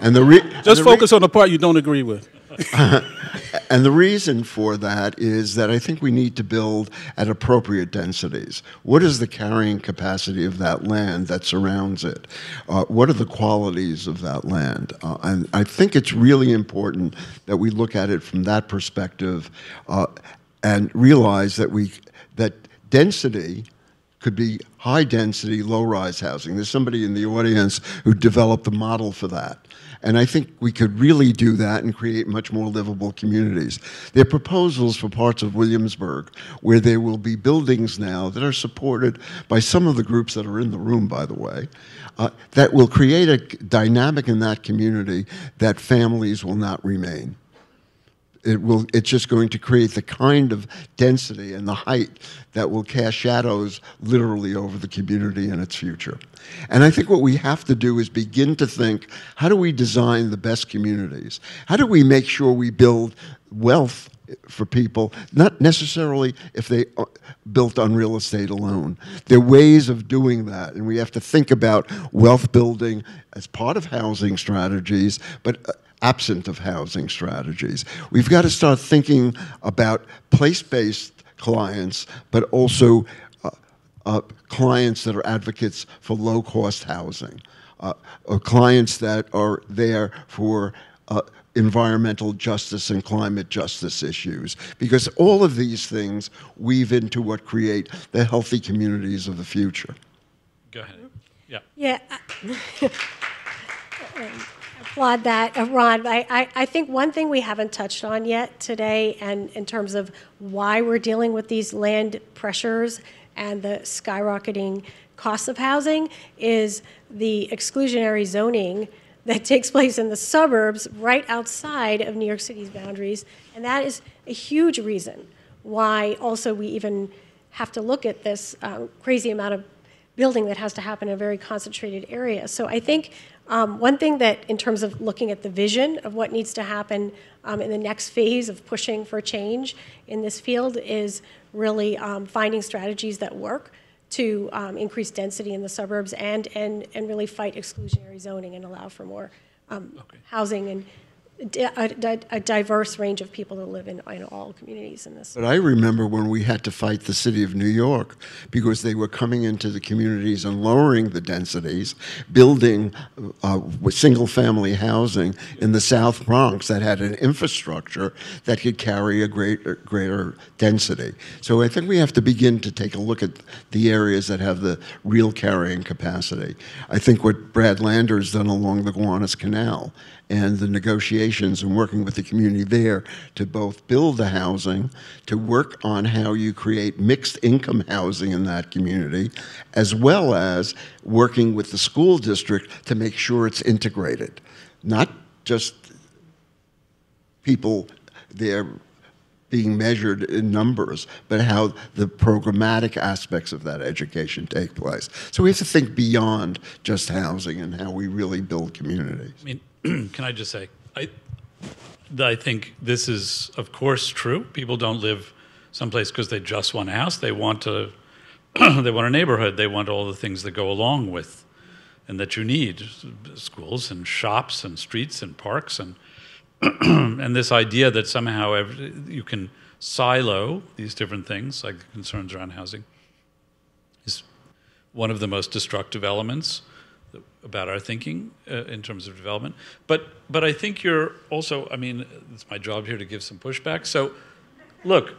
And the re- just the focus on the part you don't agree with. (laughs) and the reason for that is that I think we need to build at appropriate densities. What is the carrying capacity of that land that surrounds it? Uh, what are the qualities of that land? Uh, and I think it's really important that we look at it from that perspective uh, and realize that we that density could be high density, low rise housing. There's somebody in the audience who developed the model for that. And I think we could really do that and create much more livable communities. There are proposals for parts of Williamsburg where there will be buildings now that are supported by some of the groups that are in the room, by the way, uh, that will create a dynamic in that community that families will not remain it will it's just going to create the kind of density and the height that will cast shadows literally over the community and its future and i think what we have to do is begin to think how do we design the best communities how do we make sure we build wealth for people, not necessarily if they are built on real estate alone. There are ways of doing that, and we have to think about wealth building as part of housing strategies, but uh, absent of housing strategies. We've got to start thinking about place-based clients, but also uh, uh, clients that are advocates for low-cost housing, uh, or clients that are there for uh, environmental justice and climate justice issues, because all of these things weave into what create the healthy communities of the future. Go ahead. Yeah. Yeah. (laughs) applaud that, uh, Ron. I, I, I, think one thing we haven't touched on yet today, and in terms of why we're dealing with these land pressures and the skyrocketing costs of housing, is the exclusionary zoning that (laughs) takes place in the suburbs right outside of New York City's boundaries. And that is a huge reason why also we even have to look at this uh, crazy amount of building that has to happen in a very concentrated area. So I think um, one thing that, in terms of looking at the vision of what needs to happen um, in the next phase of pushing for change in this field, is really um, finding strategies that work to um, increase density in the suburbs and, and, and really fight exclusionary zoning and allow for more um, housing and a, a diverse range of people to live in, in all communities in this. But I remember when we had to fight the city of New York because they were coming into the communities and lowering the densities, building uh, single family housing in the South Bronx that had an infrastructure that could carry a greater, greater density. So I think we have to begin to take a look at the areas that have the real carrying capacity. I think what Brad Lander has done along the Gowanus Canal and the negotiations and working with the community there to both build the housing, to work on how you create mixed income housing in that community, as well as working with the school district to make sure it's integrated. Not just people there being measured in numbers, but how the programmatic aspects of that education take place. So we have to think beyond just housing and how we really build communities. I mean, (clears throat) can I just say, I, I think this is, of course, true. People don't live someplace because they just want a house. They want to, (clears throat) they want a neighborhood. They want all the things that go along with, and that you need, schools and shops and streets and parks and (clears throat) and this idea that somehow every, you can silo these different things, like concerns around housing, is one of the most destructive elements about our thinking uh, in terms of development. But but I think you're also. I mean, it's my job here to give some pushback. So, look,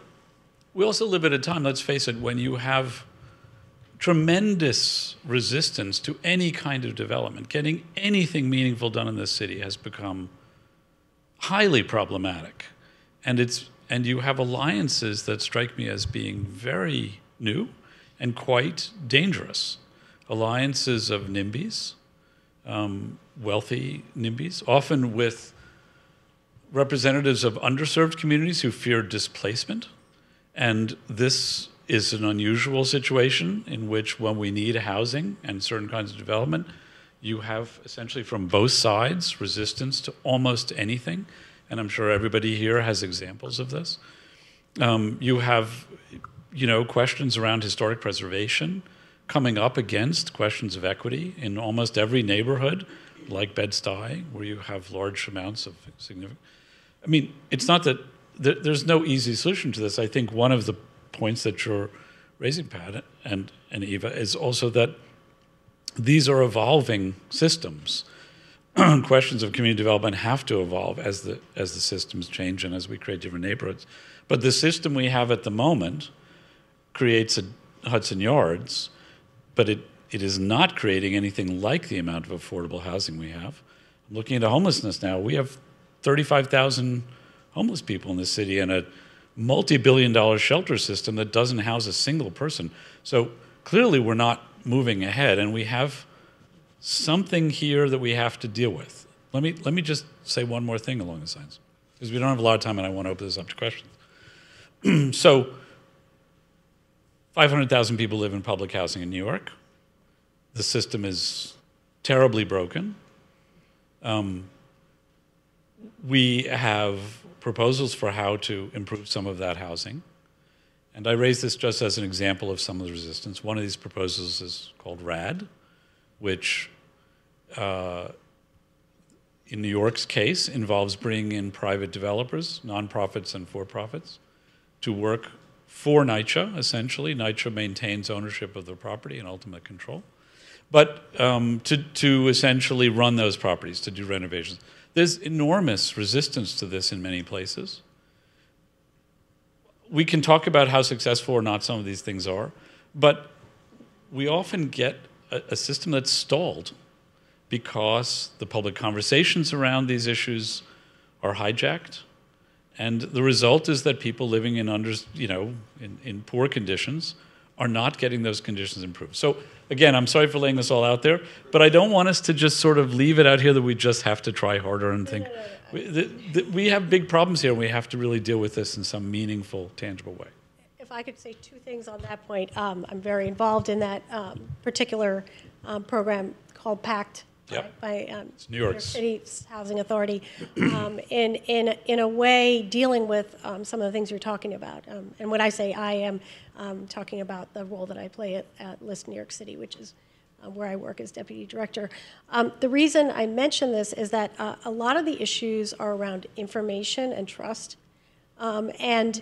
we also live at a time. Let's face it. When you have tremendous resistance to any kind of development, getting anything meaningful done in this city has become highly problematic. And it's and you have alliances that strike me as being very new and quite dangerous. Alliances of NIMBYs, um, wealthy NIMBYs, often with representatives of underserved communities who fear displacement. And this is an unusual situation in which, when we need housing and certain kinds of development, you have essentially from both sides resistance to almost anything, and I'm sure everybody here has examples of this. Um, you have, you know, questions around historic preservation coming up against questions of equity in almost every neighborhood, like Bed-Stuy, where you have large amounts of significant. I mean, it's not that there, there's no easy solution to this. I think one of the points that you're raising, Pat and, and Eva, is also that these are evolving systems. (clears throat) Questions of community development have to evolve as the as the systems change and as we create different neighborhoods. But the system we have at the moment creates a Hudson Yards, but it, it is not creating anything like the amount of affordable housing we have. I'm looking at homelessness now. We have 35,000 homeless people in the city and a multi-billion dollar shelter system that doesn't house a single person. So clearly we're not moving ahead, and we have something here that we have to deal with. Let me, let me just say one more thing along these lines, because we don't have a lot of time, and I want to open this up to questions. (clears throat) so, 500,000 people live in public housing in New York. The system is terribly broken. Um, we have proposals for how to improve some of that housing. And I raise this just as an example of some of the resistance. One of these proposals is called RAD, which uh, in New York's case involves bringing in private developers, nonprofits and for-profits, to work for NYCHA, essentially. NYCHA maintains ownership of the property and ultimate control. But um, to, to essentially run those properties, to do renovations. There's enormous resistance to this in many places we can talk about how successful or not some of these things are, but we often get a, a, system that's stalled because the public conversations around these issues are hijacked. And the result is that people living in under, you know, in, in poor conditions are not getting those conditions improved. So again, I'm sorry for laying this all out there, but I don't want us to just sort of leave it out here that we just have to try harder and think. We, the, the, we have big problems here, and we have to really deal with this in some meaningful, tangible way. If I could say two things on that point, um, I'm very involved in that um, particular um, program called PACT Yep. by um, New York's. City's Housing Authority (clears throat) um, in, in, in a way dealing with um, some of the things you're talking about. Um, and when I say I am um, talking about the role that I play at, at LISC New York City, which is uh, where I work as deputy director. Um, the reason I mention this is that uh, a lot of the issues are around information and trust. Um, and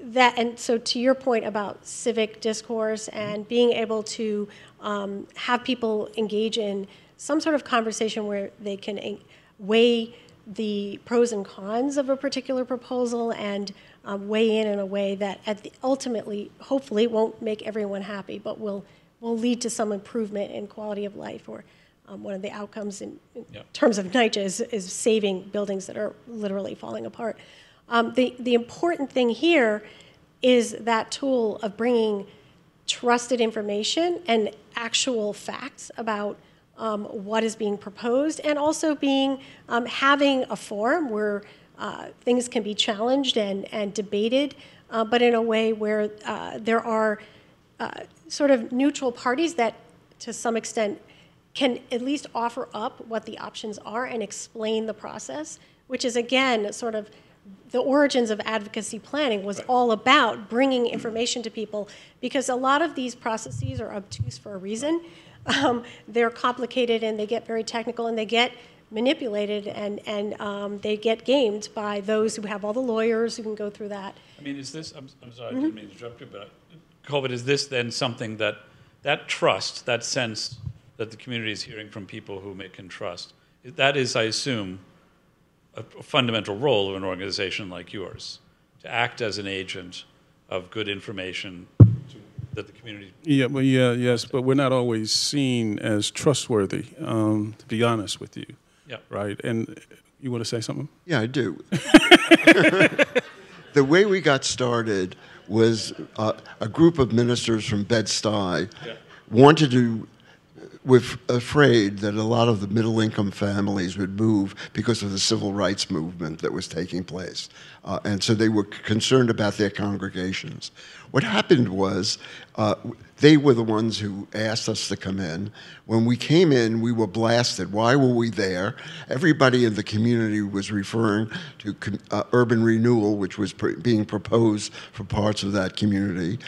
that, and so to your point about civic discourse and being able to um, have people engage in some sort of conversation where they can weigh the pros and cons of a particular proposal and um, weigh in in a way that at the, ultimately, hopefully, won't make everyone happy, but will will lead to some improvement in quality of life or um, one of the outcomes in, in Yep. terms of NYCHA is, is saving buildings that are literally falling apart. Um, the, the important thing here is that tool of bringing trusted information and actual facts about um, what is being proposed, and also being um, having a forum where uh, things can be challenged and, and debated, uh, but in a way where uh, there are uh, sort of neutral parties that, to some extent, can at least offer up what the options are and explain the process, which is again sort of the origins of advocacy planning was all about bringing information to people because a lot of these processes are obtuse for a reason. Um, they're complicated and they get very technical and they get manipulated and, and um, they get gamed by those who have all the lawyers who can go through that. I mean, is this, I'm, I'm sorry, I Mm-hmm. didn't mean to interrupt you, but I- Colvin, is this then something that, that trust, that sense that the community is hearing from people whom it can trust, that is, I assume, a a fundamental role of an organization like yours, to act as an agent of good information that the community, Yeah, well, yeah, yes, but we're not always seen as trustworthy, um, to be honest with you. yeah. Right? And you want to say something? Yeah, I do. (laughs) the way we got started was uh, a group of ministers from Bed-Stuy wanted to were afraid that a lot of the middle income families would move because of the civil rights movement that was taking place. Uh, and so they were concerned about their congregations. What happened was uh, they were the ones who asked us to come in. When we came in, we were blasted. Why were we there? Everybody in the community was referring to uh, urban renewal, which was pr- being proposed for parts of that community.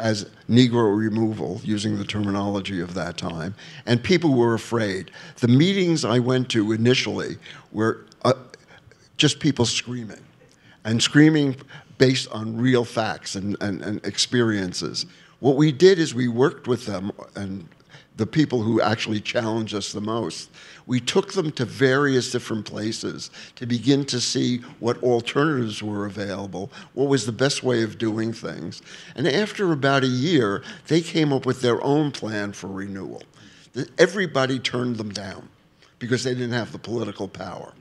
As Negro removal, using the terminology of that time, and people were afraid. The meetings I went to initially were uh, just people screaming, and screaming based on real facts and, and, and experiences. What we did is we worked with them and the people who actually challenged us the most. We took them to various different places to begin to see what alternatives were available, what was the best way of doing things. And after about a year, they came up with their own plan for renewal. Everybody turned them down because they didn't have the political power.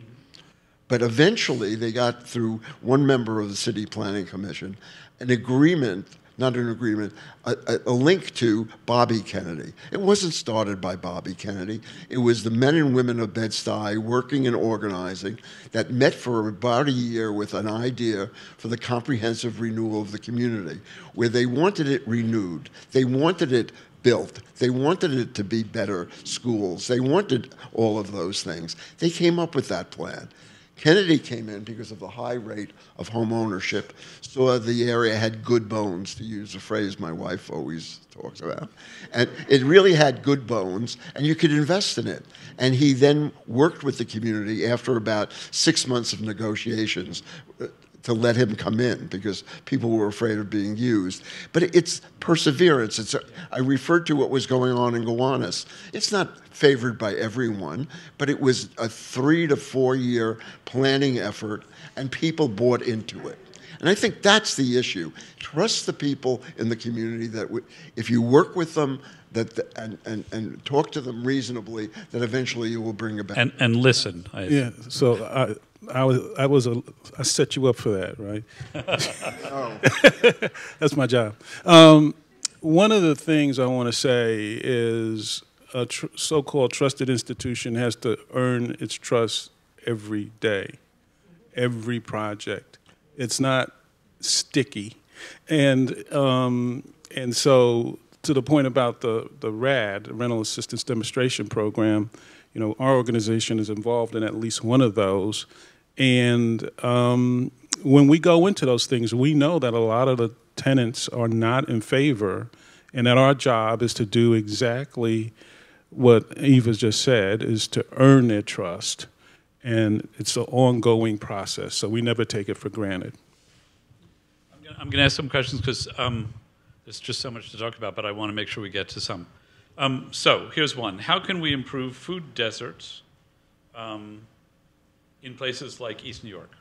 But eventually, they got through one member of the City Planning Commission an agreement, not an agreement, a, a, a, link to Bobby Kennedy. It wasn't started by Bobby Kennedy. It was the men and women of Bed-Stuy working and organizing that met for about a year with an idea for the comprehensive renewal of the community, where they wanted it renewed. They wanted it built. They wanted it to be better schools. They wanted all of those things. They came up with that plan. Kennedy came in because of the high rate of home ownership, saw the area had good bones, to use a phrase my wife always talks about. And it really had good bones, and you could invest in it. And he then worked with the community after about six months of negotiations to let him come in because people were afraid of being used. But it's perseverance. It's a, I referred to what was going on in Gowanus. It's not favored by everyone, but it was a three to four year planning effort, and people bought into it. And I think that's the issue. Trust the people in the community that w- if you work with them that the, and, and, and talk to them reasonably, that eventually you will bring about. And, and listen. I, Yeah. So I, I was, I was, a, I set you up for that, right? (laughs) (laughs) That's my job. Um, one of the things I want to say is a tr- so-called trusted institution has to earn its trust every day, every project. It's not sticky, and um, and so to the point about the the RAD, the Rental Assistance Demonstration Program, You know, our organization is involved in at least one of those. And um, when we go into those things, we know that a lot of the tenants are not in favor, and that our job is to do exactly what Eva's just said, is to earn their trust. And it's an ongoing process, so we never take it for granted. I'm going to ask some questions because um, there's just so much to talk about, but I want to make sure we get to some. Um, so here's one. How can we improve food deserts um, in places like East New York?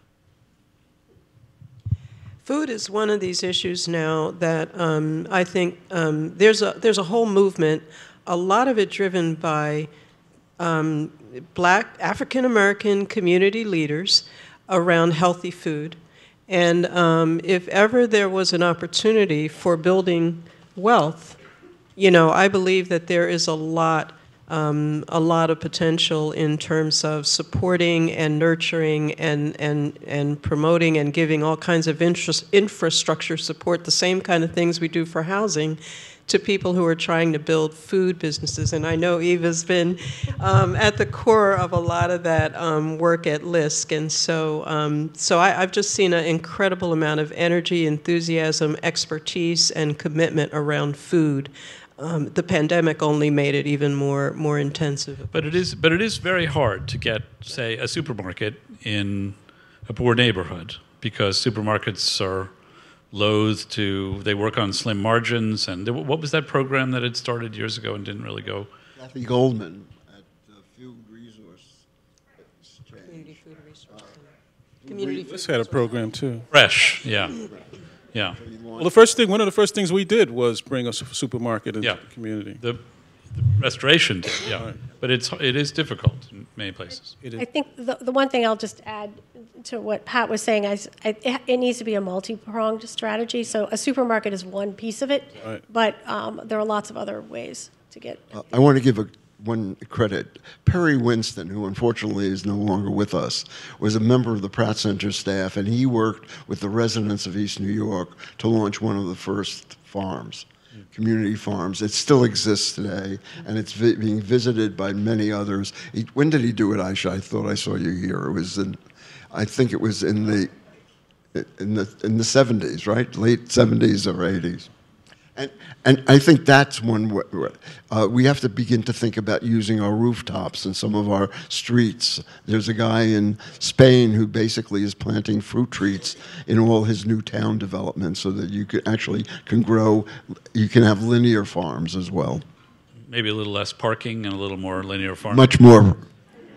Food is one of these issues now that um, I think um, there's a there's a whole movement, a lot of it driven by um, Black African American community leaders around healthy food, and um, if ever there was an opportunity for building wealth, you know, I believe that there is a lot um, a lot of potential in terms of supporting and nurturing and, and, and promoting and giving all kinds of infrastructure support, the same kind of things we do for housing, to people who are trying to build food businesses. And I know Eva's been um, at the core of a lot of that um, work at LISC. And so, um, so I, I've just seen an incredible amount of energy, enthusiasm, expertise, and commitment around food um, the pandemic only made it even more more intensive. But it is but it is very hard to get, say, a supermarket in a poor neighborhood because supermarkets are loath to they work on slim margins and there, what was that program that had started years ago and didn't really go Kathy Goldman at the Food Resource Exchange. Community Food Resource uh, Community This had a program too. Fresh, yeah. Yeah. Well, the first thing, one of the first things we did was bring a supermarket into yeah. the community. The, the restoration did, yeah. Right. But it's it is difficult in many places. I think the, the one thing I'll just add to what Pat was saying is I, it needs to be a multi-pronged strategy. So a supermarket is one piece of it, right. but um, there are lots of other ways to get. Uh, I want to give a one credit. Perry Winston, who unfortunately is no longer with us, was a member of the Pratt Center staff, and he worked with the residents of East New York to launch one of the first farms, hmm. community farms. It still exists today, and it's vi being visited by many others. He, when did he do it, Aisha? I thought I saw you here. It was in, I think it was in the, in the in the 70s, right? Late 70s or 80s. And, and I think that's one uh, we have to begin to think about using our rooftops and some of our streets. There's a guy in Spain who basically is planting fruit trees in all his new town developments so that you can actually can grow, you can have linear farms as well. Maybe a little less parking and a little more linear farming. Much more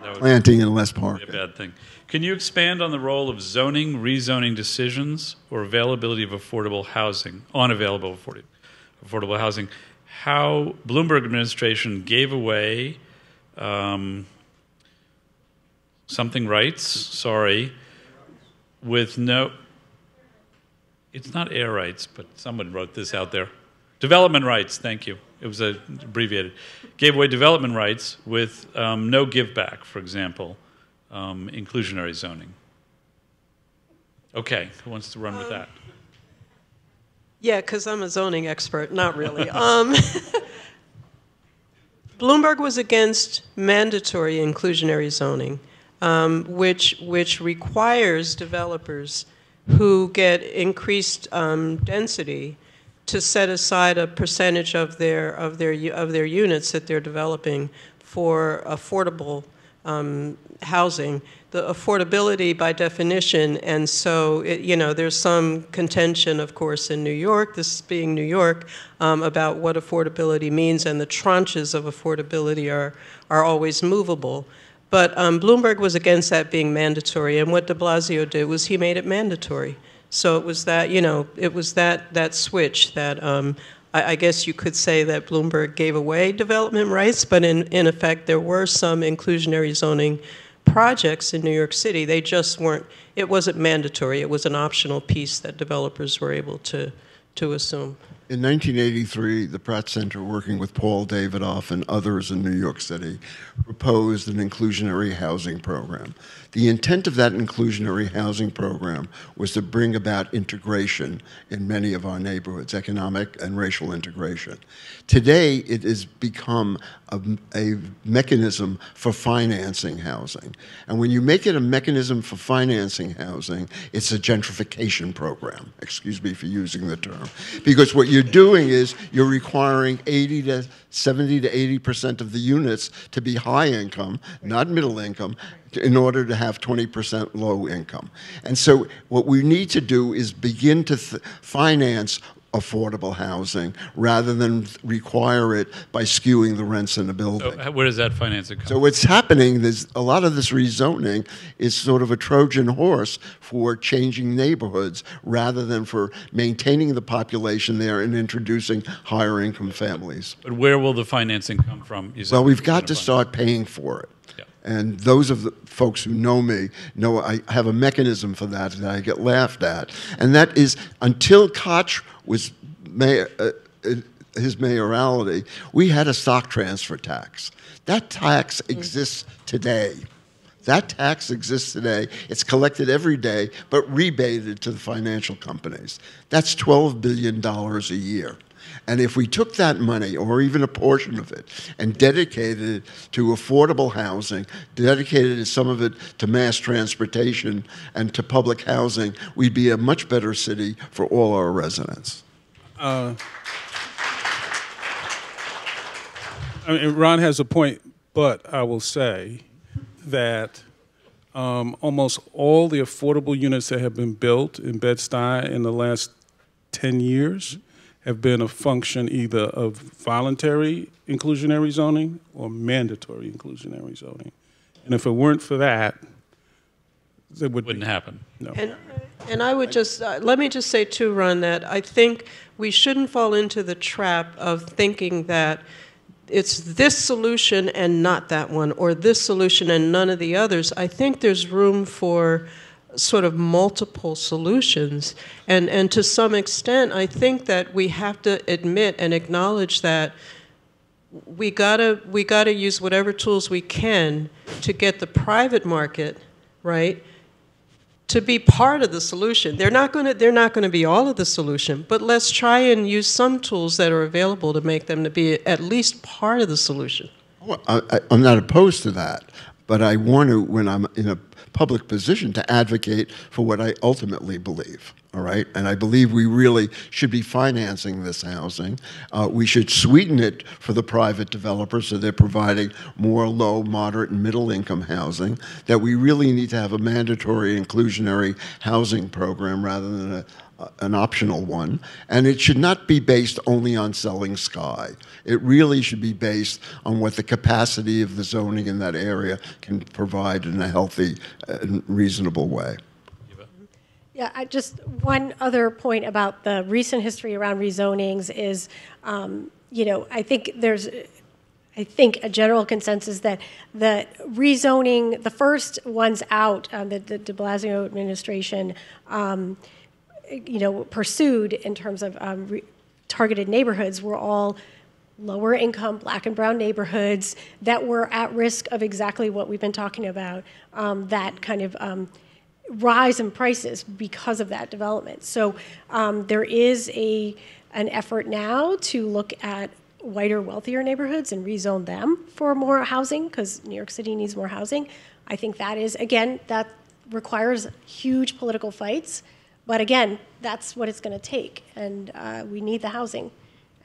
planting and less parking. a bad thing. Can you expand on the role of zoning, rezoning decisions, or availability of affordable housing, unavailable affordable affordable housing, how Bloomberg administration gave away um, something rights, sorry, with no, it's not air rights, but someone wrote this out there. Development rights, thank you. It was a, abbreviated. Gave away development rights with um, no give back, for example, um, inclusionary zoning. Okay, who wants to run with that? Yeah, because I'm a zoning expert. Not really. um, (laughs) Bloomberg was against mandatory inclusionary zoning, um, which which requires developers who get increased um, density to set aside a percentage of their of their of their units that they're developing for affordable um, housing the affordability by definition, and so it, you know there's some contention, of course, in New York, this being New York, um, about what affordability means, and the tranches of affordability are are always movable. But um, Bloomberg was against that being mandatory, and what De Blasio did was he made it mandatory. So it was that you know it was that that switch that. I, I guess you could say that Bloomberg gave away development rights, but in, in effect, there were some inclusionary zoning projects in New York City. They just weren't, it wasn't mandatory. It was an optional piece that developers were able to, to assume. In 1983, the Pratt Center, working with Paul Davidoff and others in New York City, proposed an inclusionary housing program. The intent of that inclusionary housing program was to bring about integration in many of our neighborhoods, economic and racial integration. Today, it has become a, a, mechanism for financing housing. And when you make it a mechanism for financing housing, it's a gentrification program. Excuse me for using the term. Because what you're doing is you're requiring 80 to 70 to 80% of the units to be high income, not middle income, in order to have 20% low income. And so what we need to do is begin to finance affordable housing rather than require it by skewing the rents in a building. So where does that financing come? So what's happening is a lot of this rezoning is sort of a Trojan horse for changing neighborhoods rather than for maintaining the population there and introducing higher income families. But where will the financing come from? well, we've got to start paying for it. And those of the folks who know me know I have a mechanism for that that I get laughed at. And that is until Koch was mayor, uh, uh, his mayoralty, we had a stock transfer tax. That tax exists today. That tax exists today. It's collected every day, but rebated to the financial companies. That's $12 billion a year. And if we took that money, or even a portion of it, and dedicated it to affordable housing, dedicated some of it to mass transportation and to public housing, we'd be a much better city for all our residents. Uh, I mean, Ron has a point, but I will say that um, almost all the affordable units that have been built in Bed-Stuy in the last 10 years have been a function either of voluntary inclusionary zoning or mandatory inclusionary zoning. And if it weren't for that, it would wouldn't be, happen. No. And, and I would just uh, let me just say too, Ron, that I think we shouldn't fall into the trap of thinking that it's this solution and not that one, or this solution and none of the others. I think there's room for sort of multiple solutions. And, and to some extent, I think that we have to admit and acknowledge that we gotta, we gotta use whatever tools we can to get the private market, right, to be part of the solution. They're not gonna, they're not gonna be all of the solution, but let's try and use some tools that are available to make them to be at least part of the solution. Well, I, am not opposed to that, but I want to, when I'm in a public position to advocate for what I ultimately believe. All right, and I believe we really should be financing this housing. Uh, we should sweeten it for the private developers so they're providing more low, moderate, and middle income housing. That we really need to have a mandatory inclusionary housing program rather than a, an optional one, and it should not be based only on selling sky. It really should be based on what the capacity of the zoning in that area can provide in a healthy and reasonable way. Yeah, I just one other point about the recent history around rezonings is, um, you know, I think there's I think a general consensus that the rezoning, the first ones out, uh, the, the de Blasio administration, um, you know, pursued in terms of um, re- targeted neighborhoods were all lower income black and brown neighborhoods that were at risk of exactly what we've been talking about um, that kind of um, rise in prices because of that development. So um, there is a an effort now to look at whiter wealthier neighborhoods and rezone them for more housing because new york city needs more housing. I think that is again that requires huge political fights but again, that's what it's going to take, and uh, we need the housing.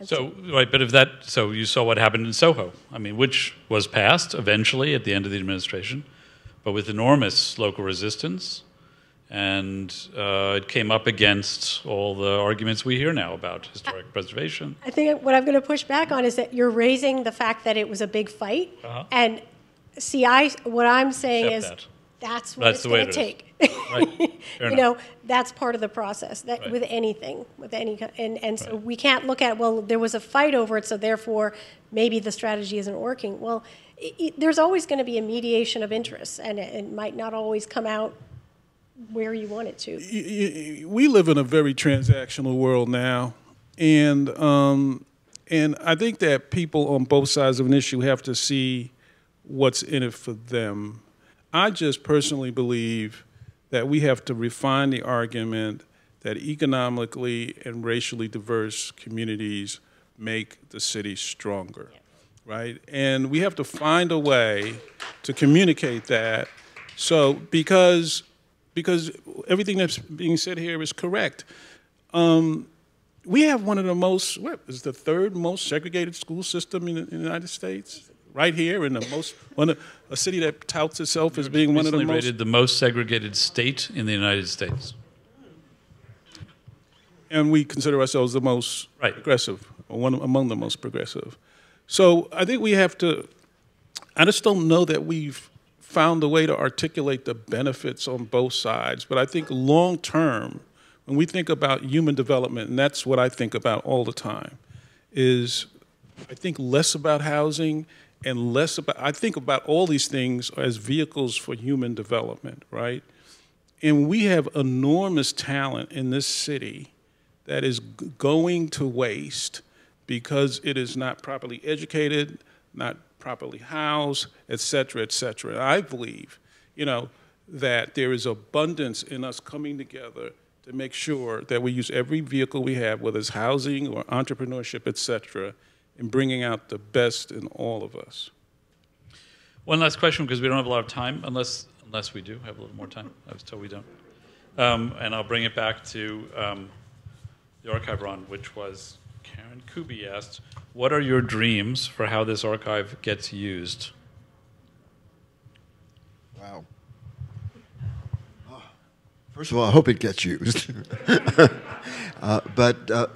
so, right, but if that, so you saw what happened in Soho, I mean, which was passed eventually at the end of the administration, but with enormous local resistance, and uh, it came up against all the arguments we hear now about historic I, preservation. I think what I'm going to push back on is that you're raising the fact that it was a big fight, uh-huh. and see, I what I'm saying Except is. That that's what that's it's going to take. Right. (laughs) you know, that's part of the process. That right. with anything, with any, and and so right. we can't look at well, there was a fight over it, so therefore maybe the strategy isn't working. Well, it, it, there's always going to be a mediation of interests, and it, it might not always come out where you want it to. We live in a very transactional world now, and um, and I think that people on both sides of an issue have to see what's in it for them. I just personally believe that we have to refine the argument that economically and racially diverse communities make the city stronger, right? And we have to find a way to communicate that. So because because everything that's being said here is correct. Um, we have one of the most, what is the third most segregated school system in in the United States? Right here in the most, one of, a city that touts itself as being one of the most. rated the most segregated state in the United States. and we consider ourselves the most Right. progressive, or one among the most progressive. So I think we have to. I just don't know that we've found a way to articulate the benefits on both sides. But I think long term, when we think about human development, and that's what I think about all the time, is I think less about housing and less about. I think about all these things as vehicles for human development, right? And we have enormous talent in this city that is going to waste because it is not properly educated, not properly housed, et cetera, et cetera. I believe, you know, that there is abundance in us coming together to make sure that we use every vehicle we have, whether it's housing or entrepreneurship, et cetera, in bringing out the best in all of us. One last question because we don't have a lot of time, unless unless we do have a little more time. I was told we don't. Um, and I'll bring it back to um, the archive run, which was Karen Kubey asked, "What are your dreams for how this archive gets used?" Wow. Ah, First of all, I hope it gets used. (laughs) uh, but uh,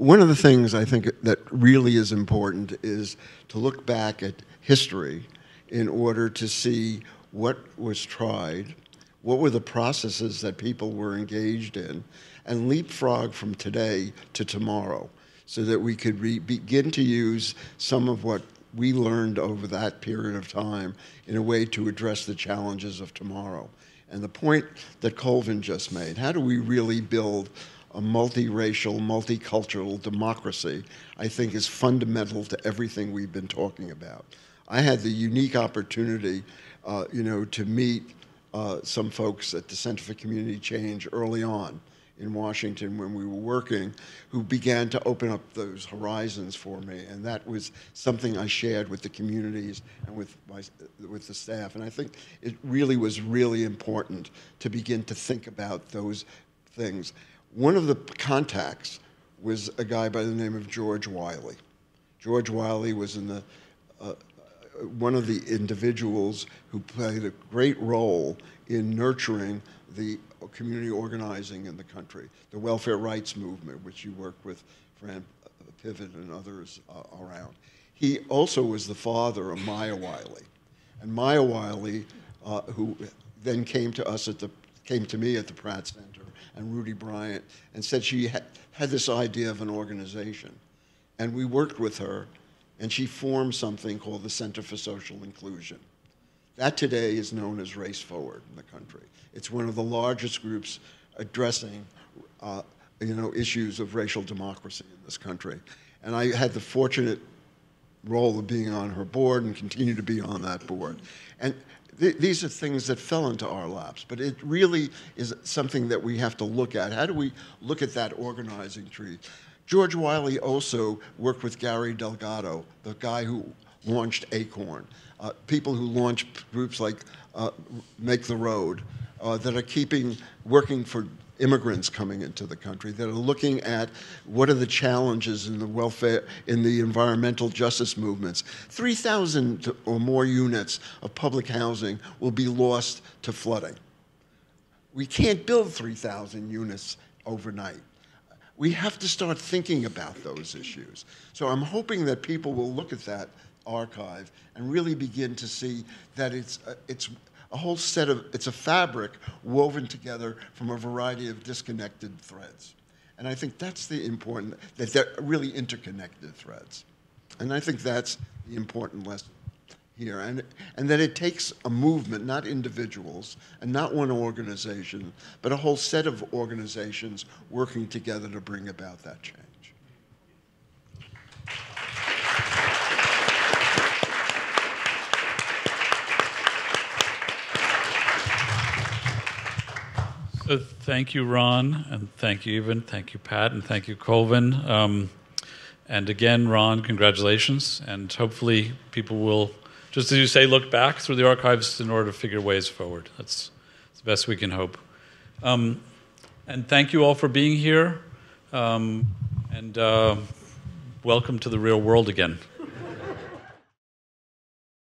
one of the things I think that really is important is to look back at history in order to see what was tried, what were the processes that people were engaged in, and leapfrog from today to tomorrow so that we could begin to use some of what we learned over that period of time in a way to address the challenges of tomorrow. And the point that Colvin just made how do we really build a multiracial, multicultural democracy? I think is fundamental to everything we've been talking about. I had the unique opportunity, uh, you know, to meet uh, some folks at the Center for Community Change early on in Washington when we were working who began to open up those horizons for me. And that was something I shared with the communities and with, my, with the staff. And I think it really was really important to begin to think about those things. One of the contacts was a guy by the name of George Wiley. George Wiley was in the uh, one of the individuals who played a great role in nurturing the community organizing in the country, the welfare rights movement, which you work with Fran Piven and others uh, around. He also was the father of Maya Wiley, and Maya Wiley, uh, who then came to us at the came to me at the Pratt Center and Rudy Bryant and said she ha- had this idea of an organization, and we worked with her and she formed something called the Center for Social Inclusion. That today is known as Race Forward in the country. It's one of the largest groups addressing, uh, you know, issues of racial democracy in this country. And I had the fortunate role of being on her board and continue to be on that board. And th- these are things that fell into our laps, but it really is something that we have to look at. How do we look at that organizing tree? George Wiley also worked with Gary Delgado, the guy who launched Acorn, uh, people who launch groups like uh, Make the Road, uh, that are keeping, working for immigrants coming into the country, that are looking at what are the challenges in the welfare, in the environmental justice movements. 3,000 or more units of public housing will be lost to flooding. We can't build 3,000 units overnight we have to start thinking about those issues. So I'm hoping that people will look at that archive and really begin to see that it's a, it's a whole set of it's a fabric woven together from a variety of disconnected threads. And I think that's the important that they're really interconnected threads. And I think that's the important lesson here, and, and that it takes a movement, not individuals, and not one organization, but a whole set of organizations working together to bring about that change. So thank you, Ron, and thank you, Eva, thank you, Pat, and thank you, Colvin. Um, and again, Ron, congratulations, and hopefully people will, just as you say, look back through the archives in order to figure ways forward. That's, that's the best we can hope. Um, and thank you all for being here, um, and uh, welcome to the real world again.